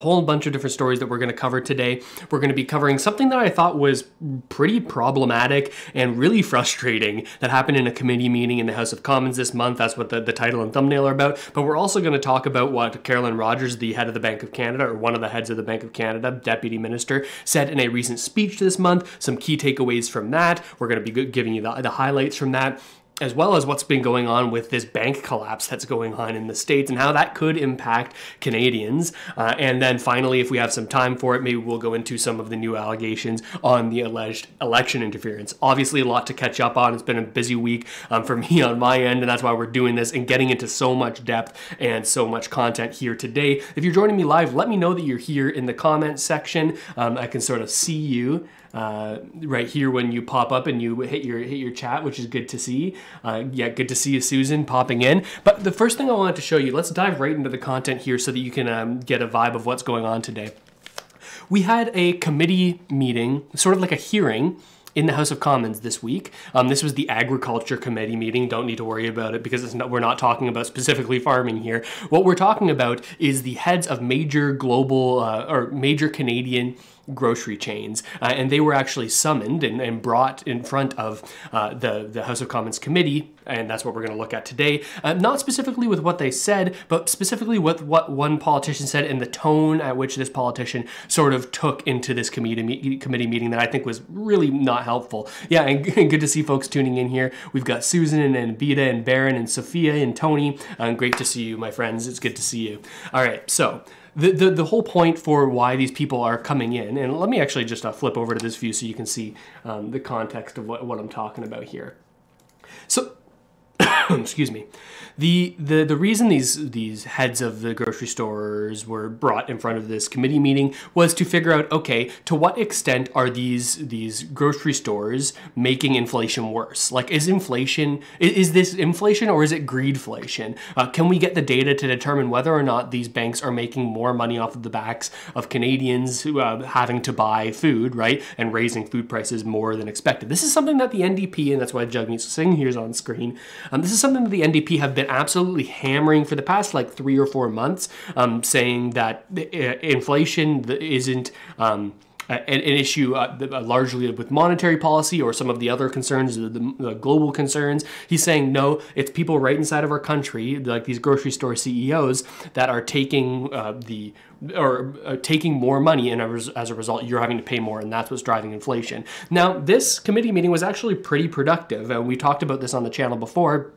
whole bunch of different stories that we're going to cover today. We're going to be covering something that I thought was pretty problematic and really frustrating that happened in a committee meeting in the House of Commons this month. That's what the, the title and thumbnail are about. But we're also going to talk about what Carolyn Rogers, the head of the Bank of Canada, or one of the heads of the Bank of Canada, deputy minister, said in a recent speech this month. Some key takeaways from that. We're going to be giving you the, the highlights from that as well as what's been going on with this bank collapse that's going on in the States and how that could impact Canadians. Uh, and then finally, if we have some time for it, maybe we'll go into some of the new allegations on the alleged election interference. Obviously, a lot to catch up on. It's been a busy week um, for me on my end, and that's why we're doing this and getting into so much depth and so much content here today. If you're joining me live, let me know that you're here in the comments section. Um, I can sort of see you uh, right here when you pop up and you hit your hit your chat, which is good to see. Uh, yeah, good to see you, Susan, popping in. But the first thing I wanted to show you, let's dive right into the content here so that you can um, get a vibe of what's going on today. We had a committee meeting, sort of like a hearing in the House of Commons this week. Um, this was the Agriculture Committee meeting. Don't need to worry about it because not, we're not talking about specifically farming here. What we're talking about is the heads of major global uh, or major Canadian grocery chains, uh, and they were actually summoned and, and brought in front of uh, the, the House of Commons committee, and that's what we're going to look at today. Uh, not specifically with what they said, but specifically with what one politician said and the tone at which this politician sort of took into this committee, committee meeting that I think was really not helpful. Yeah, and, and good to see folks tuning in here. We've got Susan and, Beta and Baron and Sophia and Tony. Uh, great to see you, my friends. It's good to see you. All right, so the, the, the whole point for why these people are coming in, and let me actually just uh, flip over to this view so you can see um, the context of what, what I'm talking about here. So, excuse me. The, the the reason these these heads of the grocery stores were brought in front of this committee meeting was to figure out okay to what extent are these these grocery stores making inflation worse? Like is inflation is, this inflation or is it greedflation? Uh, can we get the data to determine whether or not these banks are making more money off of the backs of Canadians who, uh, having to buy food right and raising food prices more than expected? This is something that the NDP and that's why Jagmeet Singh here is on screen um, this is something that the NDP have been absolutely hammering for the past like three or four months, um, saying that uh, inflation isn't. Um, an, issue uh, uh, largely with monetary policy or some of the other concerns, the, the, global concerns. He's saying no, it's people right inside of our country, like these grocery store CEOs, that are taking uh, the or uh, taking more money, and as a result, you're having to pay more, and that's what's driving inflation. Now, this committee meeting was actually pretty productive, and we talked about this on the channel before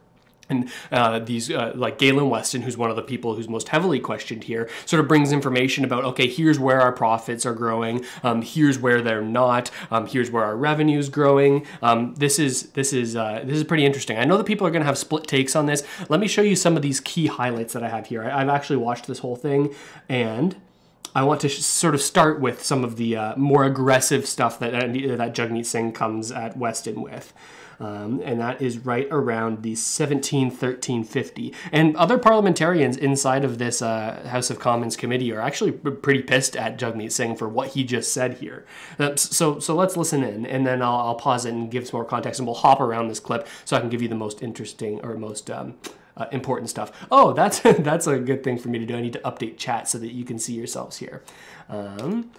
and uh, these, uh, like Galen Weston, who's one of the people who's most heavily questioned here, sort of brings information about, okay, here's where our profits are growing, um, here's where they're not, um, here's where our revenue is growing. Um, this is this is uh, this is pretty interesting. I know that people are going to have split takes on this. Let me show you some of these key highlights that I have here. I, have actually watched this whole thing, and I want to sort of start with some of the uh, more aggressive stuff that that Jagmeet Singh comes at Weston with um, and that is right around the 171350. And other parliamentarians inside of this uh, House of Commons committee are actually pretty pissed at Jagmeet Singh for what he just said here. Uh, so, so let's listen in, and then I'll, I'll, pause it and give some more context, and we'll hop around this clip so I can give you the most interesting or most um, uh, important stuff. Oh, that's that's a good thing for me to do. I need to update chat so that you can see yourselves here. Um,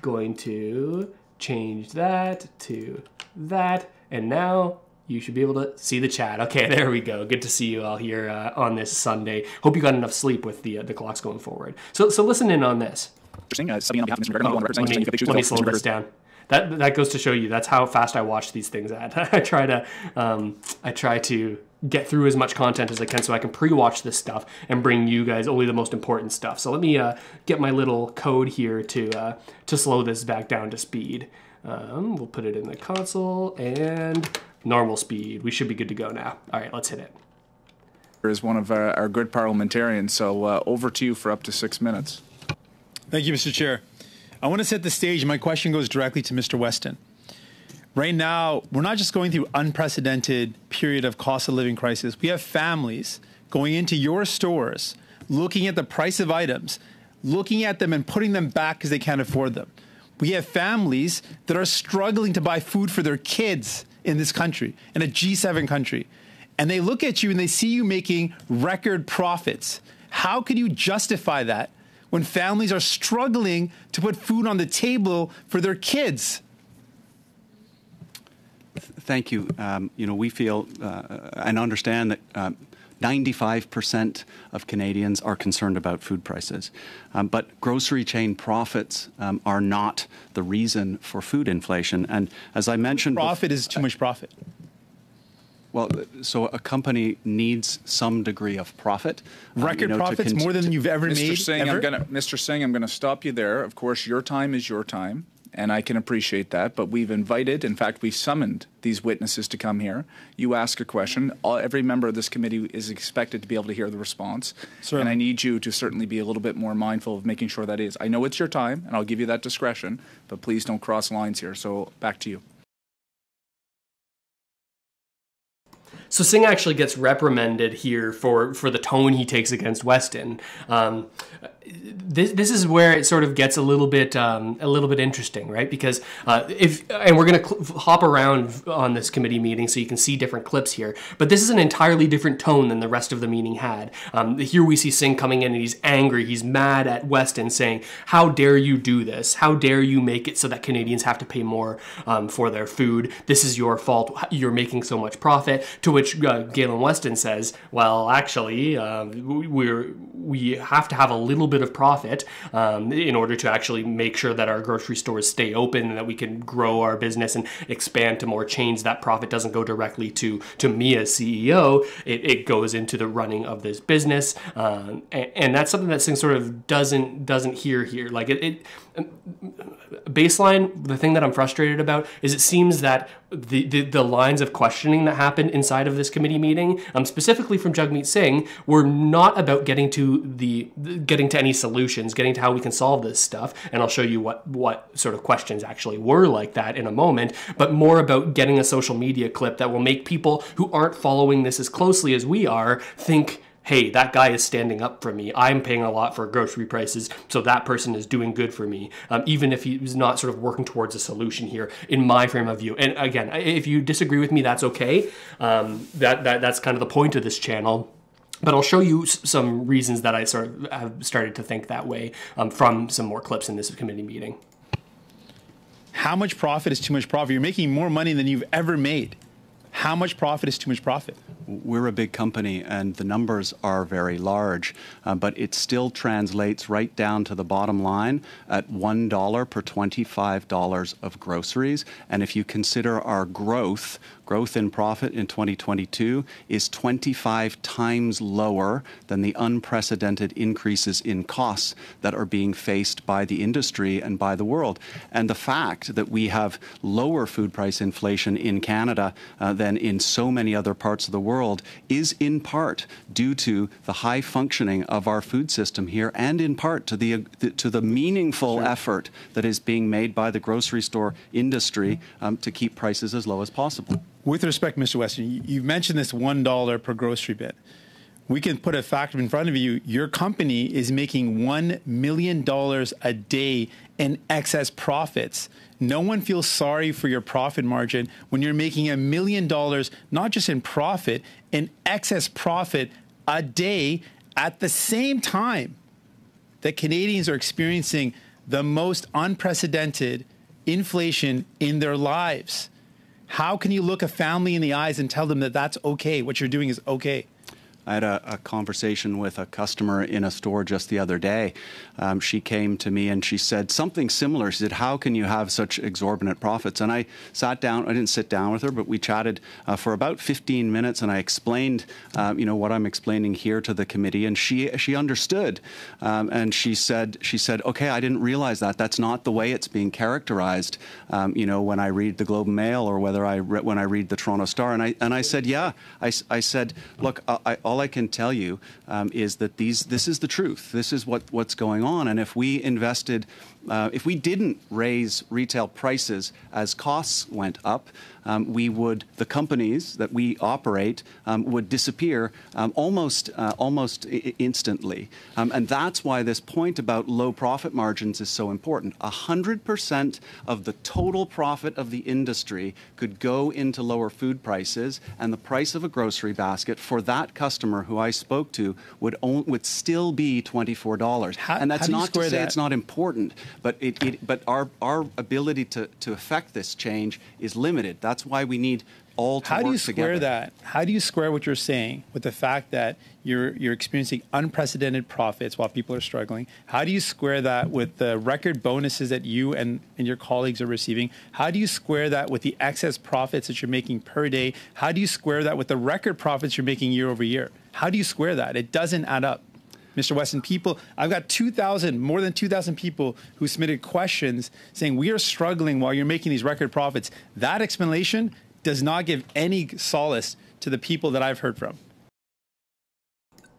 going to change that to that. And now you should be able to see the chat. Okay, there we go. Good to see you all here uh, on this Sunday. Hope you got enough sleep with the uh, the clocks going forward. So so listen in on this. Uh, let me, let me slow this down. That that goes to show you that's how fast I watch these things at. I try to um, I try to get through as much content as I can so I can pre-watch this stuff and bring you guys only the most important stuff. So let me uh, get my little code here to uh, to slow this back down to speed. Um, we'll put it in the console and normal speed. We should be good to go now. All right, let's hit it. Is one of our, our good parliamentarians, so uh, over to you for up to six minutes. Thank you, Mr. Chair. I want to set the stage. My question goes directly to Mr. Weston. Right now, we're not just going through unprecedented period of cost of living crisis. We have families going into your stores, looking at the price of items, looking at them and putting them back because they can't afford them. We have families that are struggling to buy food for their kids in this country, in a G7 country. And they look at you and they see you making record profits. How can you justify that when families are struggling to put food on the table for their kids? Thank you. Um, you know, we feel uh, and understand that. Um, 95% of Canadians are concerned about food prices. Um, but grocery chain profits um, are not the reason for food inflation. And as I mentioned, profit is too much profit. Well, so a company needs some degree of profit. Record um, you know, profits more than you've ever Mr. made. Singh, ever? I'm gonna, Mr. Singh, I'm going to stop you there. Of course, your time is your time and I can appreciate that. But we've invited, in fact, we've summoned these witnesses to come here. You ask a question, all, every member of this committee is expected to be able to hear the response. Certainly. And I need you to certainly be a little bit more mindful of making sure that is. I know it's your time, and I'll give you that discretion, but please don't cross lines here. So back to you. So Singh actually gets reprimanded here for, for the tone he takes against Weston. Um, this this is where it sort of gets a little bit um, a little bit interesting, right? Because uh, if and we're going to cl- hop around on this committee meeting so you can see different clips here, but this is an entirely different tone than the rest of the meeting had. Um, here we see Singh coming in and he's angry, he's mad at Weston, saying, "How dare you do this? How dare you make it so that Canadians have to pay more um, for their food? This is your fault. You're making so much profit." To which uh, Galen Weston says, "Well, actually, uh, we're we have to have a little bit of profit um, in order to actually make sure that our grocery stores stay open and that we can grow our business and expand to more chains. That profit doesn't go directly to to me as CEO. It, it goes into the running of this business, um, and, and, that's something that Singh sort of doesn't doesn't hear here. Like it, it baseline, the thing that I'm frustrated about is it seems that the, the, the lines of questioning that happened inside of this committee meeting, um, specifically from Jagmeet Singh, were not about getting to the getting to any solutions, getting to how we can solve this stuff. And I'll show you what what sort of questions actually were like that in a moment. But more about getting a social media clip that will make people who aren't following this as closely as we are think hey, that guy is standing up for me. I'm paying a lot for grocery prices, so that person is doing good for me, um, even if he's not sort of working towards a solution here, in my frame of view. And again, if you disagree with me, that's okay. Um, that, that that's kind of the point of this channel. But I'll show you some reasons that I sort of have started to think that way um, from some more clips in this committee meeting. How much profit is too much profit? You're making more money than you've ever made. How much profit is too much profit? We're a big company and the numbers are very large, uh, but it still translates right down to the bottom line at $1 per $25 of groceries. And if you consider our growth, growth in profit in 2022 is 25 times lower than the unprecedented increases in costs that are being faced by the industry and by the world. And the fact that we have lower food price inflation in Canada uh, than in so many other parts of the world world is in part due to the high functioning of our food system here and in part to the, to the meaningful sure. effort that is being made by the grocery store industry um, to keep prices as low as possible. With respect, Mr. Weston, you mentioned this $1 per grocery bit we can put a fact in front of you. Your company is making $1 million a day in excess profits. No one feels sorry for your profit margin when you're making a million dollars, not just in profit, in excess profit a day at the same time that Canadians are experiencing the most unprecedented inflation in their lives. How can you look a family in the eyes and tell them that that's okay? What you're doing is okay. I had a, a, conversation with a customer in a store just the other day. Um, she came to me and she said something similar. She said, How can you have such exorbitant profits? And I sat down, I didn't sit down with her, but we chatted uh, for about 15 minutes and I explained, um, you know, what I'm explaining here to the committee. And she, she understood. Um, and she said, she said, Okay, I didn't realize that. That's not the way it's being characterized, um, you know, when I read the Globe and Mail or whether I re- when I read the Toronto Star. And I, and I said, Yeah. I, I said, Look, I, all I can tell you um, is that these this is the truth. This is what, what's going on. And if we invested, uh, if we didn't raise retail prices as costs went up, um, we would the companies that we operate um, would disappear um, almost uh, almost instantly, um, and that's why this point about low profit margins is so important. hundred percent of the total profit of the industry could go into lower food prices, and the price of a grocery basket for that customer who I spoke to would own, would still be twenty four dollars. And that's not to say that? it's not important, but it, it but our our ability to to affect this change is limited. That's why we need all to How do you square together. that? How do you square what you're saying with the fact that you're you're experiencing unprecedented profits while people are struggling? How do you square that with the record bonuses that you and, and your colleagues are receiving? How do you square that with the excess profits that you're making per day? How do you square that with the record profits you're making year over year? How do you square that? It doesn't add up. Mr. Weston, people, I've got 2,000, more than 2,000 people who submitted questions saying we are struggling while you're making these record profits. That explanation does not give any solace to the people that I've heard from.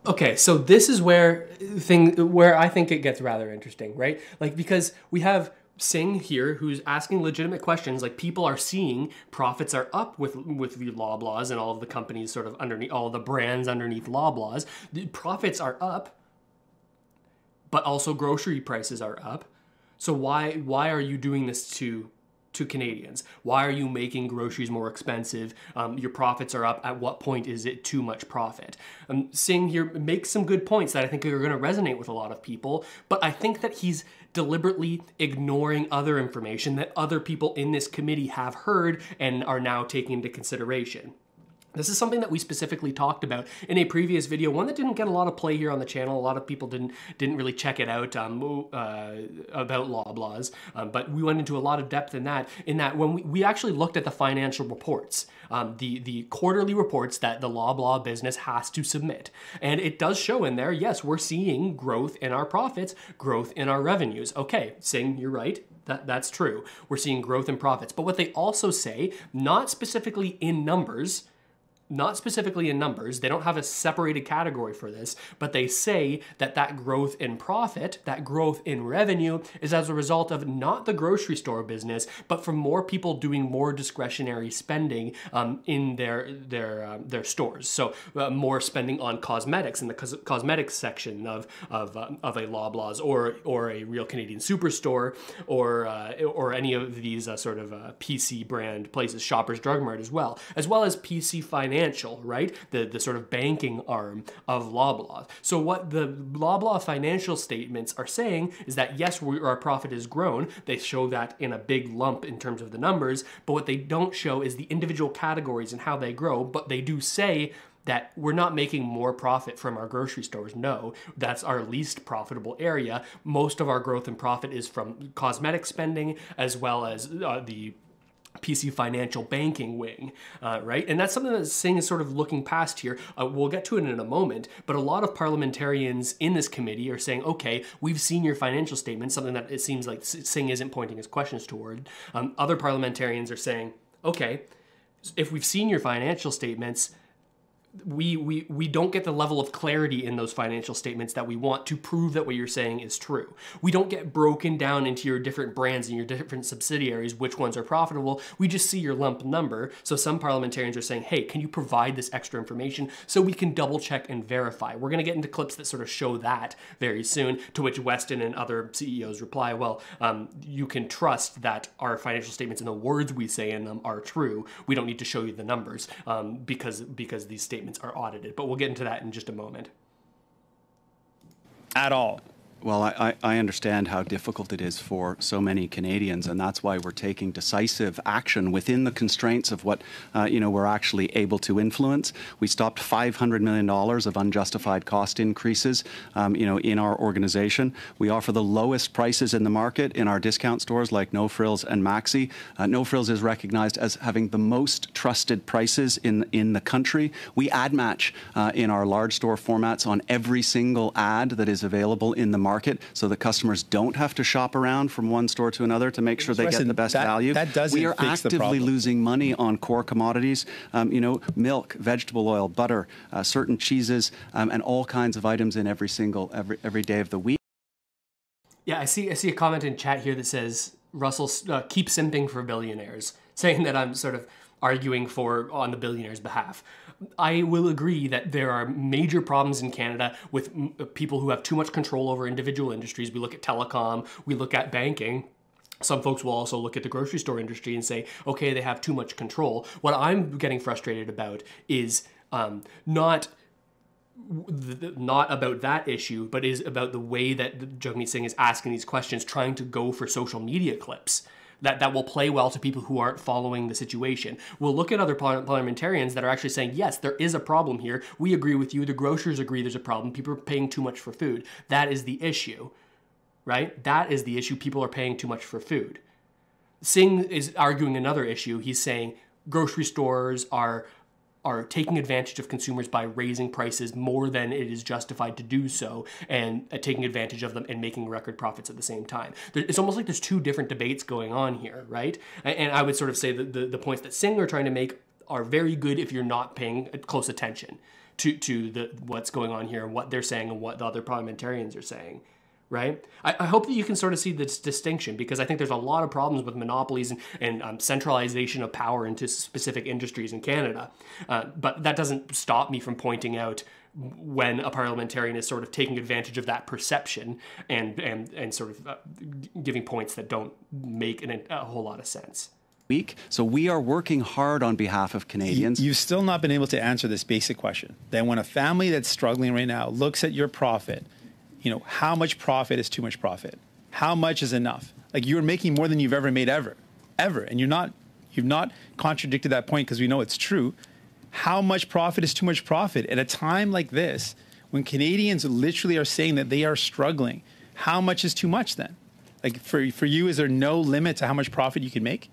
Okay, so this is where thing where I think it gets rather interesting, right? Like because we have Singh here who's asking legitimate questions like people are seeing profits are up with with the Loblaws and all of the companies sort of underneath all the brands underneath Loblaws. The profits are up, but also grocery prices are up. So why why are you doing this to to Canadians? Why are you making groceries more expensive? Um, your profits are up. At what point is it too much profit? Um, Singh here makes some good points that I think are going to resonate with a lot of people, but I think that he's deliberately ignoring other information that other people in this committee have heard and are now taking into consideration. This is something that we specifically talked about in a previous video, one that didn't get a lot of play here on the channel. A lot of people didn't didn't really check it out um, uh, about Loblaws, um, but we went into a lot of depth in that. In that, when we, we actually looked at the financial reports, um, the the quarterly reports that the Loblaw business has to submit, and it does show in there. Yes, we're seeing growth in our profits, growth in our revenues. Okay, Singh, you're right. That, that's true. We're seeing growth in profits. But what they also say, not specifically in numbers, not specifically in numbers, they don't have a separated category for this, but they say that that growth in profit, that growth in revenue is as a result of not the grocery store business, but from more people doing more discretionary spending um, in their their uh, their stores. So uh, more spending on cosmetics in the cos- cosmetics section of of, uh, of a Loblaws or or a Real Canadian Superstore or uh, or any of these uh, sort of uh, PC brand places, Shoppers Drug Mart as well, as well as PC Finance financial, right? The the sort of banking arm of Loblaw. So what the Loblaw financial statements are saying is that yes, we, our profit has grown. They show that in a big lump in terms of the numbers, but what they don't show is the individual categories and how they grow. But they do say that we're not making more profit from our grocery stores. No, that's our least profitable area. Most of our growth and profit is from cosmetic spending as well as uh, the PC financial banking wing, uh, right? And that's something that Singh is sort of looking past here. Uh, we'll get to it in a moment, but a lot of parliamentarians in this committee are saying, okay, we've seen your financial statement, something that it seems like Singh isn't pointing his questions toward. Um, other parliamentarians are saying, okay, if we've seen your financial statements, we, we we don't get the level of clarity in those financial statements that we want to prove that what you're saying is true. We don't get broken down into your different brands and your different subsidiaries, which ones are profitable. We just see your lump number. So some parliamentarians are saying, hey, can you provide this extra information so we can double check and verify? We're going to get into clips that sort of show that very soon, to which Weston and other CEOs reply, well, um, you can trust that our financial statements and the words we say in them are true. We don't need to show you the numbers um, because, because these statements are audited, but we'll get into that in just a moment. At all. Well, I, I understand how difficult it is for so many Canadians, and that's why we're taking decisive action within the constraints of what uh, you know we're actually able to influence. We stopped 500 million dollars of unjustified cost increases, um, you know, in our organization. We offer the lowest prices in the market in our discount stores like No Frills and Maxi. Uh, no Frills is recognized as having the most trusted prices in in the country. We ad match uh, in our large store formats on every single ad that is available in the market so the customers don't have to shop around from one store to another to make sure they get the best that- value. that doesn't we are fix actively problem. losing money on core commodities, um, you know, milk, vegetable oil, butter, uh, certain cheeses, um, and all kinds of items in every single every every day of the week. Yeah, I see. I see a comment in chat here that says Russell uh, keep simping for billionaires, saying that I'm sort of arguing for on the billionaires' behalf. I will agree that there are major problems in Canada with m- people who have too much control over individual industries. We look at telecom, we look at banking. Some folks will also look at the grocery store industry and say, okay, they have too much control. What I'm getting frustrated about is um, not not about that issue, but is about the way that Jagmeet Singh is asking these questions, trying to go for social media clips that, that will play well to people who aren't following the situation. We'll look at other parliamentarians that are actually saying, yes, there is a problem here. We agree with you. The grocers agree there's a problem. People are paying too much for food. That is the issue, right? That is the issue. People are paying too much for food. Singh is arguing another issue. He's saying grocery stores are are taking advantage of consumers by raising prices more than it is justified to do so and uh, taking advantage of them and making record profits at the same time. There, it's almost like there's two different debates going on here, right? And, and I would sort of say that the, the points that Singh are trying to make are very good if you're not paying close attention to, to the, what's going on here and what they're saying and what the other parliamentarians are saying right? I, I, hope that you can sort of see this distinction because I think there's a lot of problems with monopolies and, and um, centralization of power into specific industries in Canada. Uh, but that doesn't stop me from pointing out when a parliamentarian is sort of taking advantage of that perception and and, and sort of uh, giving points that don't make an, a whole lot of sense. Week. So we are working hard on behalf of Canadians. You've still not been able to answer this basic question. Then when a family that's struggling right now looks at your profit you know, how much profit is too much profit? How much is enough? Like you're making more than you've ever made ever, ever, and you're not you've not contradicted that point because we know it's true. How much profit is too much profit at a time like this when Canadians literally are saying that they are struggling? How much is too much then? Like for for you, is there no limit to how much profit you can make?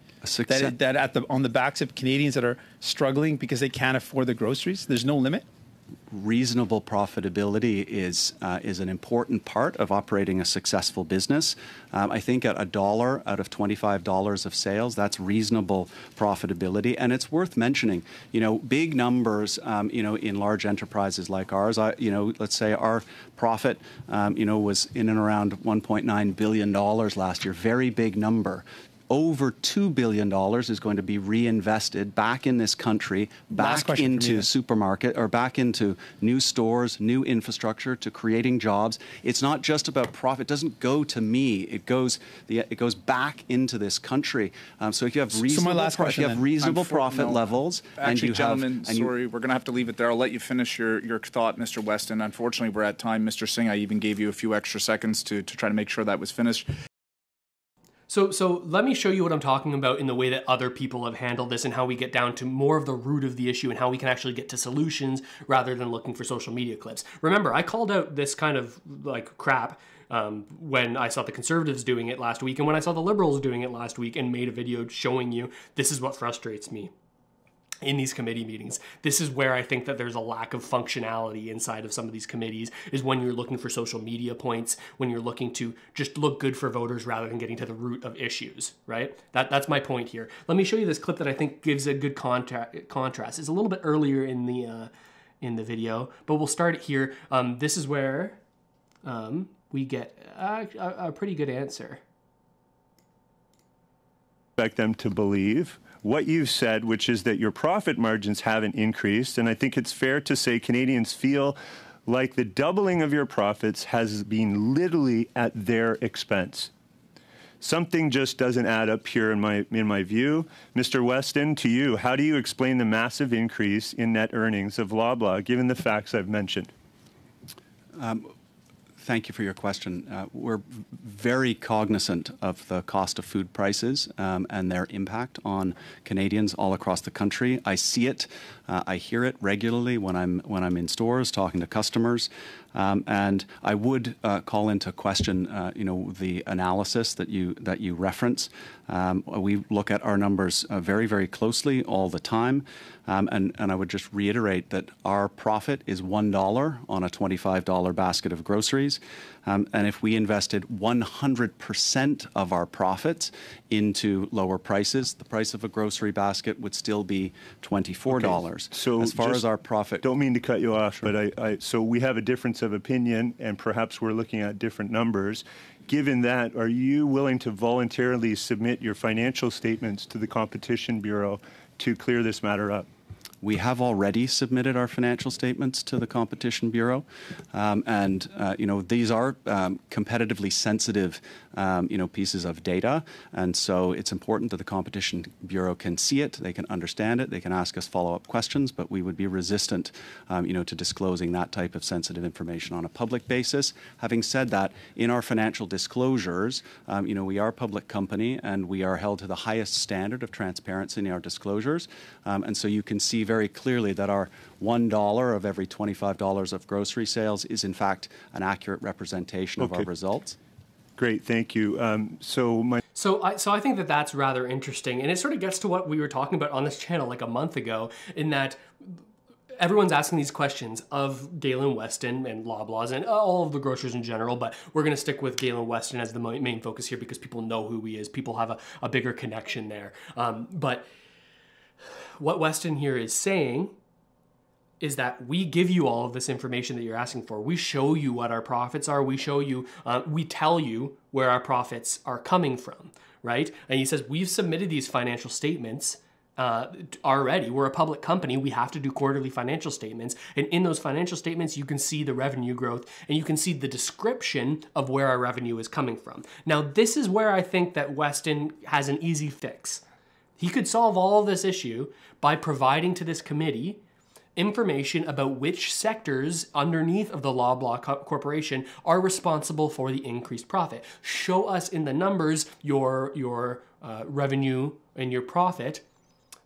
That, that at the on the backs of Canadians that are struggling because they can't afford the groceries, there's no limit reasonable profitability is uh, is an important part of operating a successful business. Um, I think at a dollar out of twenty five dollars of sales, that's reasonable profitability, and it's worth mentioning. You know, big numbers. Um, you know, in large enterprises like ours, I, you know, let's say our profit, um, you know, was in and around one point nine billion dollars last year. Very big number over $2 billion is going to be reinvested back in this country, back into supermarket or back into new stores, new infrastructure, to creating jobs. It's not just about profit. It doesn't go to me. It goes, it goes back into this country. Um, so if you have reasonable, so if you have reasonable for, profit no, levels, actually, and you gentlemen, have, and sorry, you, we're going to have to leave it there. I'll let you finish your, your thought, Mr. Weston. Unfortunately, we're at time. Mr. Singh, I even gave you a few extra seconds to, to try to make sure that was finished. So, so let me show you what I'm talking about in the way that other people have handled this and how we get down to more of the root of the issue and how we can actually get to solutions rather than looking for social media clips. Remember, I called out this kind of like crap um, when I saw the conservatives doing it last week and when I saw the liberals doing it last week and made a video showing you this is what frustrates me in these committee meetings. This is where I think that there's a lack of functionality inside of some of these committees is when you're looking for social media points, when you're looking to just look good for voters rather than getting to the root of issues, right? That that's my point here. Let me show you this clip that I think gives a good contra- contrast. It's a little bit earlier in the uh, in the video, but we'll start it here. Um, this is where um, we get a, a pretty good answer. Expect them to believe what you've said, which is that your profit margins haven't increased. And I think it's fair to say Canadians feel like the doubling of your profits has been literally at their expense. Something just doesn't add up here in my in my view. Mr. Weston, to you, how do you explain the massive increase in net earnings of Loblaw given the facts I've mentioned? Um, thank you for your question. Uh, we're very cognizant of the cost of food prices um, and their impact on Canadians all across the country. I see it, uh, I hear it regularly when I'm when I'm in stores talking to customers. Um, and I would uh, call into question, uh, you know, the analysis that you that you reference. Um, we look at our numbers uh, very, very closely all the time, um, and and I would just reiterate that our profit is one dollar on a twenty-five dollar basket of groceries. Um, and if we invested 100% of our profits into lower prices, the price of a grocery basket would still be $24. Okay. So as far as our profit, don't mean to cut you off, but I, I, so we have a difference of opinion, and perhaps we're looking at different numbers. Given that, are you willing to voluntarily submit your financial statements to the Competition Bureau to clear this matter up? we have already submitted our financial statements to the Competition Bureau, um, and uh, you know these are um, competitively sensitive, um, you know, pieces of data, and so it's important that the Competition Bureau can see it, they can understand it, they can ask us follow-up questions, but we would be resistant, um, you know, to disclosing that type of sensitive information on a public basis. Having said that, in our financial disclosures, um, you know, we are a public company and we are held to the highest standard of transparency in our disclosures. Um, and so you can see very clearly that our $1 of every $25 of grocery sales is in fact an accurate representation of our results. Great, thank you. Um, so my So I so I think that that's rather interesting, and it sort of gets to what we were talking about on this channel like a month ago, in that everyone's asking these questions of Galen Weston and Loblaws and all of the grocers in general, but we're going to stick with Galen Weston as the main focus here because people know who he is. People have a, a bigger connection there. Um, but what Weston here is saying is that we give you all of this information that you're asking for. We show you what our profits are. We show you, uh, we tell you where our profits are coming from, right? And he says, we've submitted these financial statements uh, already. We're a public company. We have to do quarterly financial statements. And in those financial statements, you can see the revenue growth and you can see the description of where our revenue is coming from. Now, this is where I think that Weston has an easy fix. He could solve all this issue by providing to this committee information about which sectors underneath of the Loblaw Co- Corporation are responsible for the increased profit. Show us in the numbers your your uh, revenue and your profit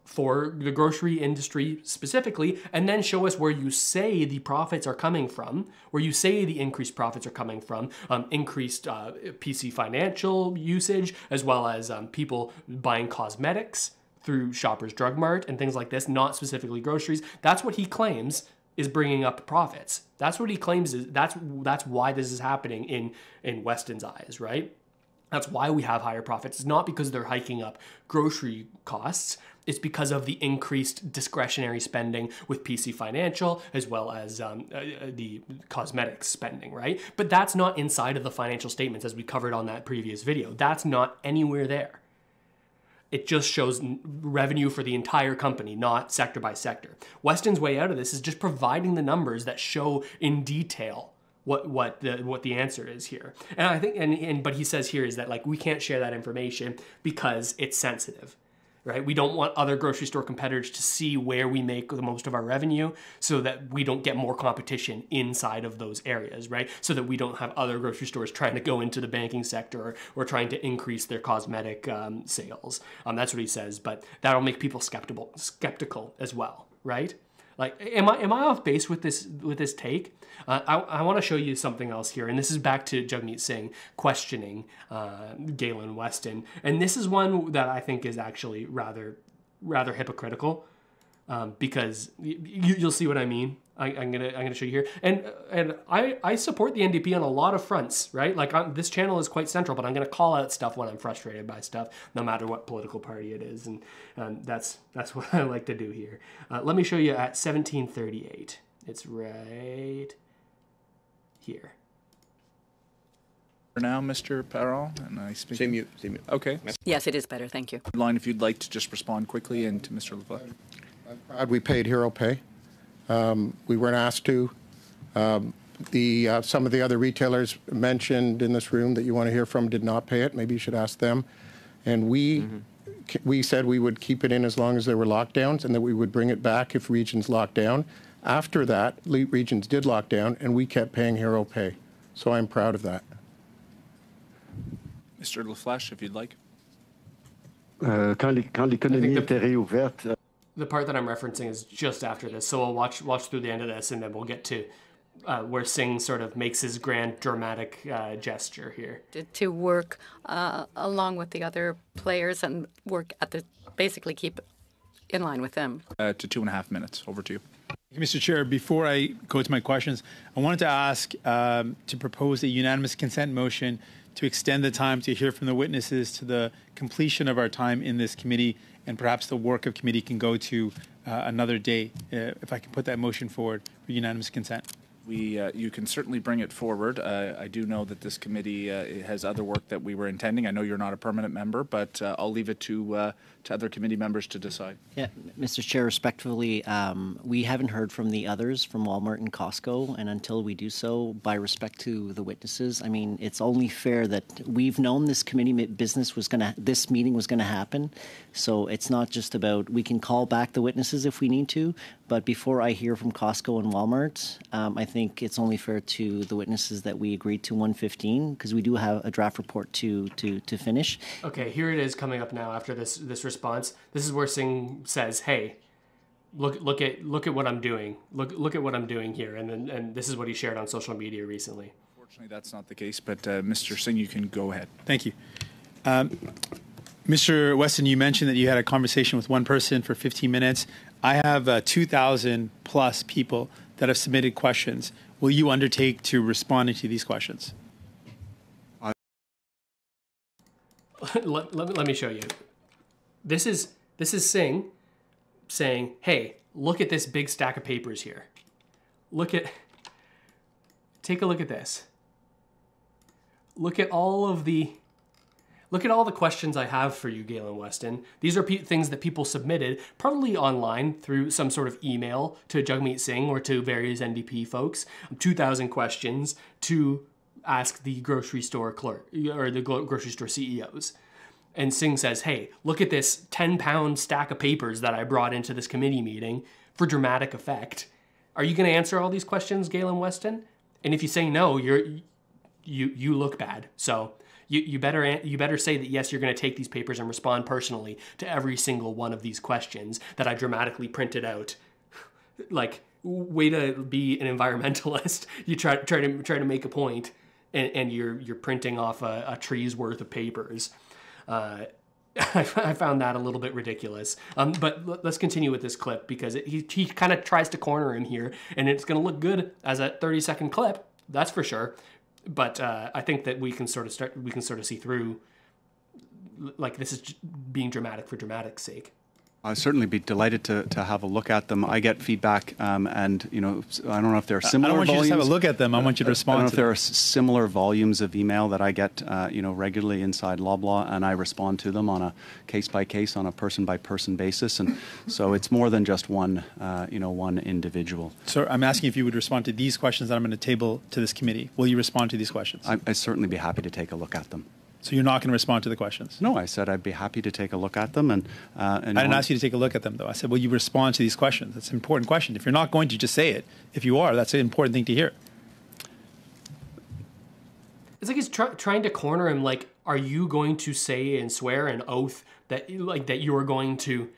for the grocery industry specifically, and then show us where you say the profits are coming from, where you say the increased profits are coming from, um, increased uh, PC financial usage, as well as um, people buying cosmetics through Shoppers Drug Mart and things like this, not specifically groceries. That's what he claims is bringing up profits. That's what he claims is that's that's why this is happening in in Weston's eyes, right? That's why we have higher profits. It's not because they're hiking up grocery costs. It's because of the increased discretionary spending with PC Financial as well as um, uh, uh, the cosmetics spending, right? But that's not inside of the financial statements as we covered on that previous video. That's not anywhere there. It just shows revenue for the entire company, not sector by sector. Weston's way out of this is just providing the numbers that show in detail what what the what the answer is here. And I think and, and but he says here is that like we can't share that information because it's sensitive. Right? We don't want other grocery store competitors to see where we make the most of our revenue so that we don't get more competition inside of those areas, right? So that we don't have other grocery stores trying to go into the banking sector or, or trying to increase their cosmetic um, sales. Um, that's what he says, but that'll make people skeptical skeptical as well, right? Like, am I am I off base with this with this take? Uh, I, I want to show you something else here, and this is back to Jagmeet Singh questioning uh, Galen Weston, and this is one that I think is actually rather rather hypocritical um, because y- y- you'll see what I mean. I, I'm gonna I'm gonna show you here, and and I I support the NDP on a lot of fronts, right? Like i this channel is quite central, but I'm gonna call out stuff when I'm frustrated by stuff, no matter what political party it is, and um, that's that's what I like to do here. Uh, let me show you at 1738. It's right here. For now, Mr. Perron, and I speak. Same mute, same mute. Okay. Yes, it is better. Thank you. Line, if you'd like to just respond quickly, and to Mr. LeBlanc. proud we paid Hero Pay. Um, we weren't asked to. Um, the uh, some of the other retailers mentioned in this room that you want to hear from did not pay it. Maybe you should ask them. And we k- we said we would keep it in as long as there were lockdowns, and that we would bring it back if regions locked down. After that, le- regions did lock down, and we kept paying Hero Pay. So I'm proud of that. Mr. LaFleche, if you'd like. Euh, quand l'é- quand l'économie I était réouverte, The part that I'm referencing is just after this, so we'll watch watch through the end of this, and then we'll get to uh, where Singh sort of makes his grand dramatic uh, gesture here. To, to work uh, along with the other players and work at the basically keep in line with them. Uh, to two and a half minutes. Over to you. Mr. Chair, before I go to my questions, I wanted to ask um, to propose a unanimous consent motion to extend the time to hear from the witnesses to the completion of our time in this committee, and perhaps the work of committee can go to uh, another day. Uh, if I can put that motion forward for unanimous consent. We, uh, you can certainly bring it forward. Uh, I do know that this committee uh, has other work that we were intending. I know you're not a permanent member, but uh, I'll leave it to uh, to other committee members to decide. Yeah, Mr. Chair, respectfully, um, we haven't heard from the others from Walmart and Costco, and until we do so, by respect to the witnesses, I mean, it's only fair that we've known this committee business was going to, this meeting was going to happen. So it's not just about we can call back the witnesses if we need to, but before I hear from Costco and Walmart, um, I think it's only fair to the witnesses that we agreed to 115 because we do have a draft report to to to finish. Okay, here it is coming up now after this this response. This is where Singh says, "Hey, look look at look at what I'm doing. Look look at what I'm doing here." And then and this is what he shared on social media recently. Fortunately, that's not the case. But uh, Mr. Singh, you can go ahead. Thank you. Um, Mr. Weston, you mentioned that you had a conversation with one person for 15 minutes. I have uh, 2,000 plus people that have submitted questions. Will you undertake to responding to these questions? let, let, let me show you. This is this is Singh saying, "Hey, look at this big stack of papers here. Look at take a look at this. Look at all of the look at all the questions I have for you, Galen Weston. These are things that people submitted, probably online through some sort of email to Jagmeet Singh or to various NDP folks. 2,000 questions to ask the grocery store clerk or the grocery store CEOs. And Singh says, Hey, look at this 10 pound stack of papers that I brought into this committee meeting for dramatic effect. Are you going to answer all these questions, Galen Weston? And if you say no, you're you you look bad. So you, you better you better say that yes, you're going to take these papers and respond personally to every single one of these questions that I dramatically printed out. like way to be an environmentalist. You try try to try to make a point, and, and you're you're printing off a, a tree's worth of papers. Uh, I, found that a little bit ridiculous. Um, but let's continue with this clip because it, he, he kind of tries to corner him here, and it's going to look good as a 30 second clip, that's for sure. But uh, I think that we can sort of start, we can sort of see through, like this is being dramatic for dramatic's sake. I'd certainly be delighted to, to have a look at them. I get feedback, um, and you know, I don't know if there are similar. I don't want you to just have a look at them. I want you to I respond don't know if there them. are similar volumes of email that I get, uh, you know, regularly inside Loblaw, and I respond to them on a case by case, on a person by person basis, and so it's more than just one, uh, you know, one individual. So I'm asking if you would respond to these questions that I'm going to table to this committee. Will you respond to these questions? I, I'd certainly be happy to take a look at them. So you're not going to respond to the questions? No, I said I'd be happy to take a look at them, and uh, and I didn't ask you to take a look at them, though. I said, will you respond to these questions? That's an important question. If you're not going to, just say it. If you are, that's an important thing to hear. It's like he's try- trying to corner him. Like, are you going to say and swear an oath that like that you are going to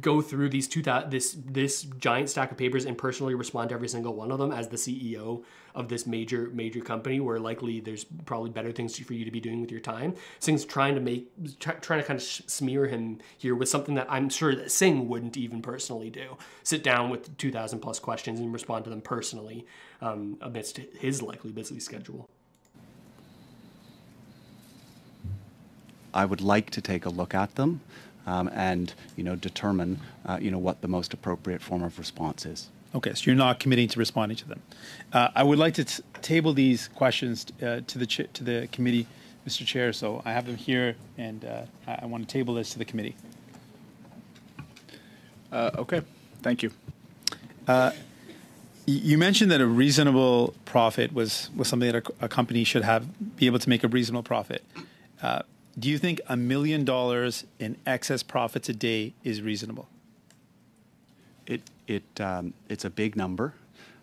go through these two thou- this this giant stack of papers and personally respond to every single one of them as the CEO of this major major company, where likely there's probably better things for you to be doing with your time. Singh's trying to make try, trying to kind of smear him here with something that I'm sure that Singh wouldn't even personally do. Sit down with 2,000 plus questions and respond to them personally um, amidst his likely busy schedule. I would like to take a look at them um, and you know determine uh, you know what the most appropriate form of response is. Okay, so you're not committing to responding to them. Uh, I would like to t- table these questions uh, to the ch- to the committee, Mr. Chair. So I have them here, and uh, I, I want to table this to the committee. Uh, okay. Thank you. Y- You mentioned that a reasonable profit was, was something that a, a company should have be able to make a reasonable profit. Do you think a million dollars in excess profits a day is reasonable? It it um, it's a big number,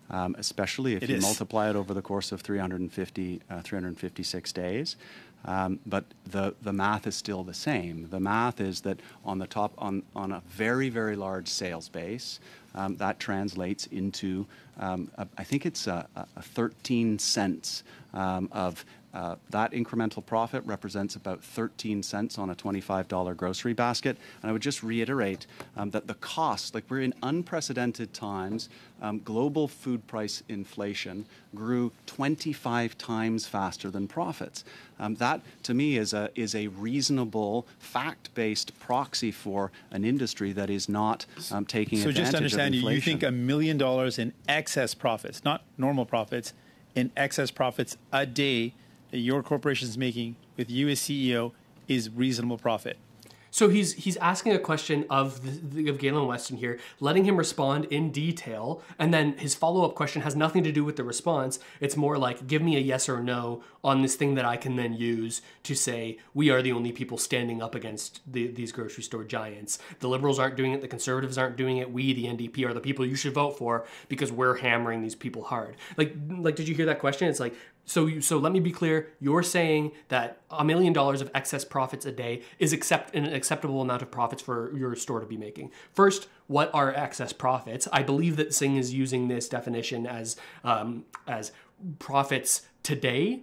um, especially if It you is. multiply it over the course of 350 uh, 356 days. Um, but the the math is still the same. The math is that on the top on on a very very large sales base, um, that translates into um, a, I think it's a, a a 13 cents um, of that incremental profit represents about 13 cents on a $25 grocery basket. And I would just reiterate um, that the cost, like we're in unprecedented times, um, global food price inflation grew 25 times faster than profits. Um, that, to me, is a, is a reasonable, fact based proxy for an industry that is not um, taking so advantage just to understand of you, inflation. you think a million dollars in excess profits, not normal profits, in excess profits a day that your corporation is making with you as CEO is reasonable profit. So he's he's asking a question of the, of Galen Weston here, letting him respond in detail, and then his follow up question has nothing to do with the response. It's more like, give me a yes or no on this thing that I can then use to say we are the only people standing up against the, these grocery store giants. The liberals aren't doing it, the conservatives aren't doing it. We, the NDP, are the people you should vote for because we're hammering these people hard. Like like, did you hear that question? It's like so, you, so let me be clear. You're saying that a million dollars of excess profits a day is accept an acceptable amount of profits for your store to be making. First, what are excess profits? I believe that Singh is using this definition as um, as profits today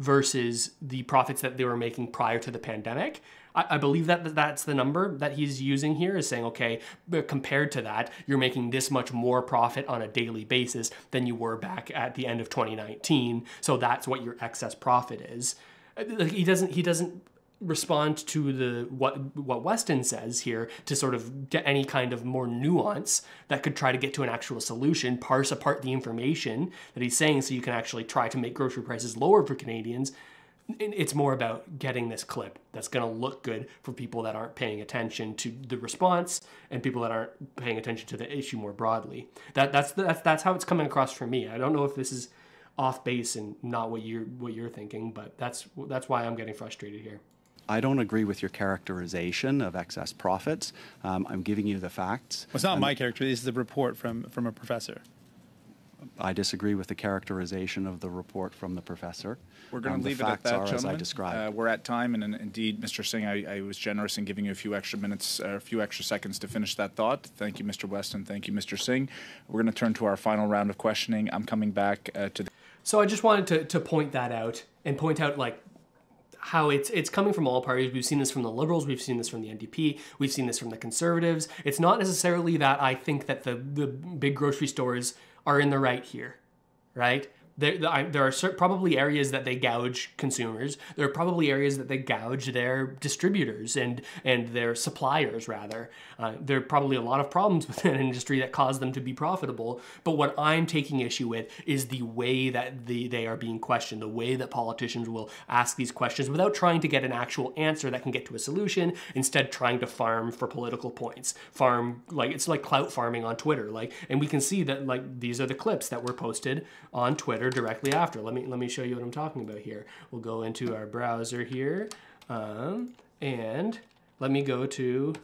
versus the profits that they were making prior to the pandemic. I, I believe that that's the number that he's using here is saying, okay, but compared to that, you're making this much more profit on a daily basis than you were back at the end of 2019. So that's what your excess profit is. Uh, he doesn't. He doesn't respond to the what what Weston says here to sort of get any kind of more nuance that could try to get to an actual solution, parse apart the information that he's saying so you can actually try to make grocery prices lower for Canadians. It's more about getting this clip that's going to look good for people that aren't paying attention to the response and people that aren't paying attention to the issue more broadly. That that's that's that's how it's coming across for me. I don't know if this is off base and not what you're what you're thinking, but that's that's why I'm getting frustrated here. I don't agree with your characterization of excess profits. Um, I'm giving you the facts. Well, it's not my character. This is a report from, from a professor. I disagree with the characterization of the report from the professor. We're going Um, to the leave it at facts that, are as I described. Uh, we're at time, and, and indeed, Mr. Singh, I, I was generous in giving you a few extra minutes, uh, a few extra seconds to finish that thought. Thank you, Mr. Weston. Thank you, Mr. Singh. We're going to turn to our final round of questioning. I'm coming back uh, to the So I just wanted to, to point that out and point out like how it's it's coming from all parties. We've seen this from the liberals, we've seen this from the NDP, we've seen this from the conservatives. It's not necessarily that I think that the the big grocery stores are in the right here, right? There, there are cer- probably areas that they gouge consumers. There are probably areas that they gouge their distributors and and their suppliers. Rather, uh, there are probably a lot of problems within an industry that cause them to be profitable. But what I'm taking issue with is the way that the, they are being questioned, the way that politicians will ask these questions without trying to get an actual answer that can get to a solution. Instead, trying to farm for political points. Farm like it's like clout farming on Twitter. Like, and we can see that like these are the clips that were posted on Twitter directly after. Let me let me show you what I'm talking about here. We'll go into our browser here, um, and let me go to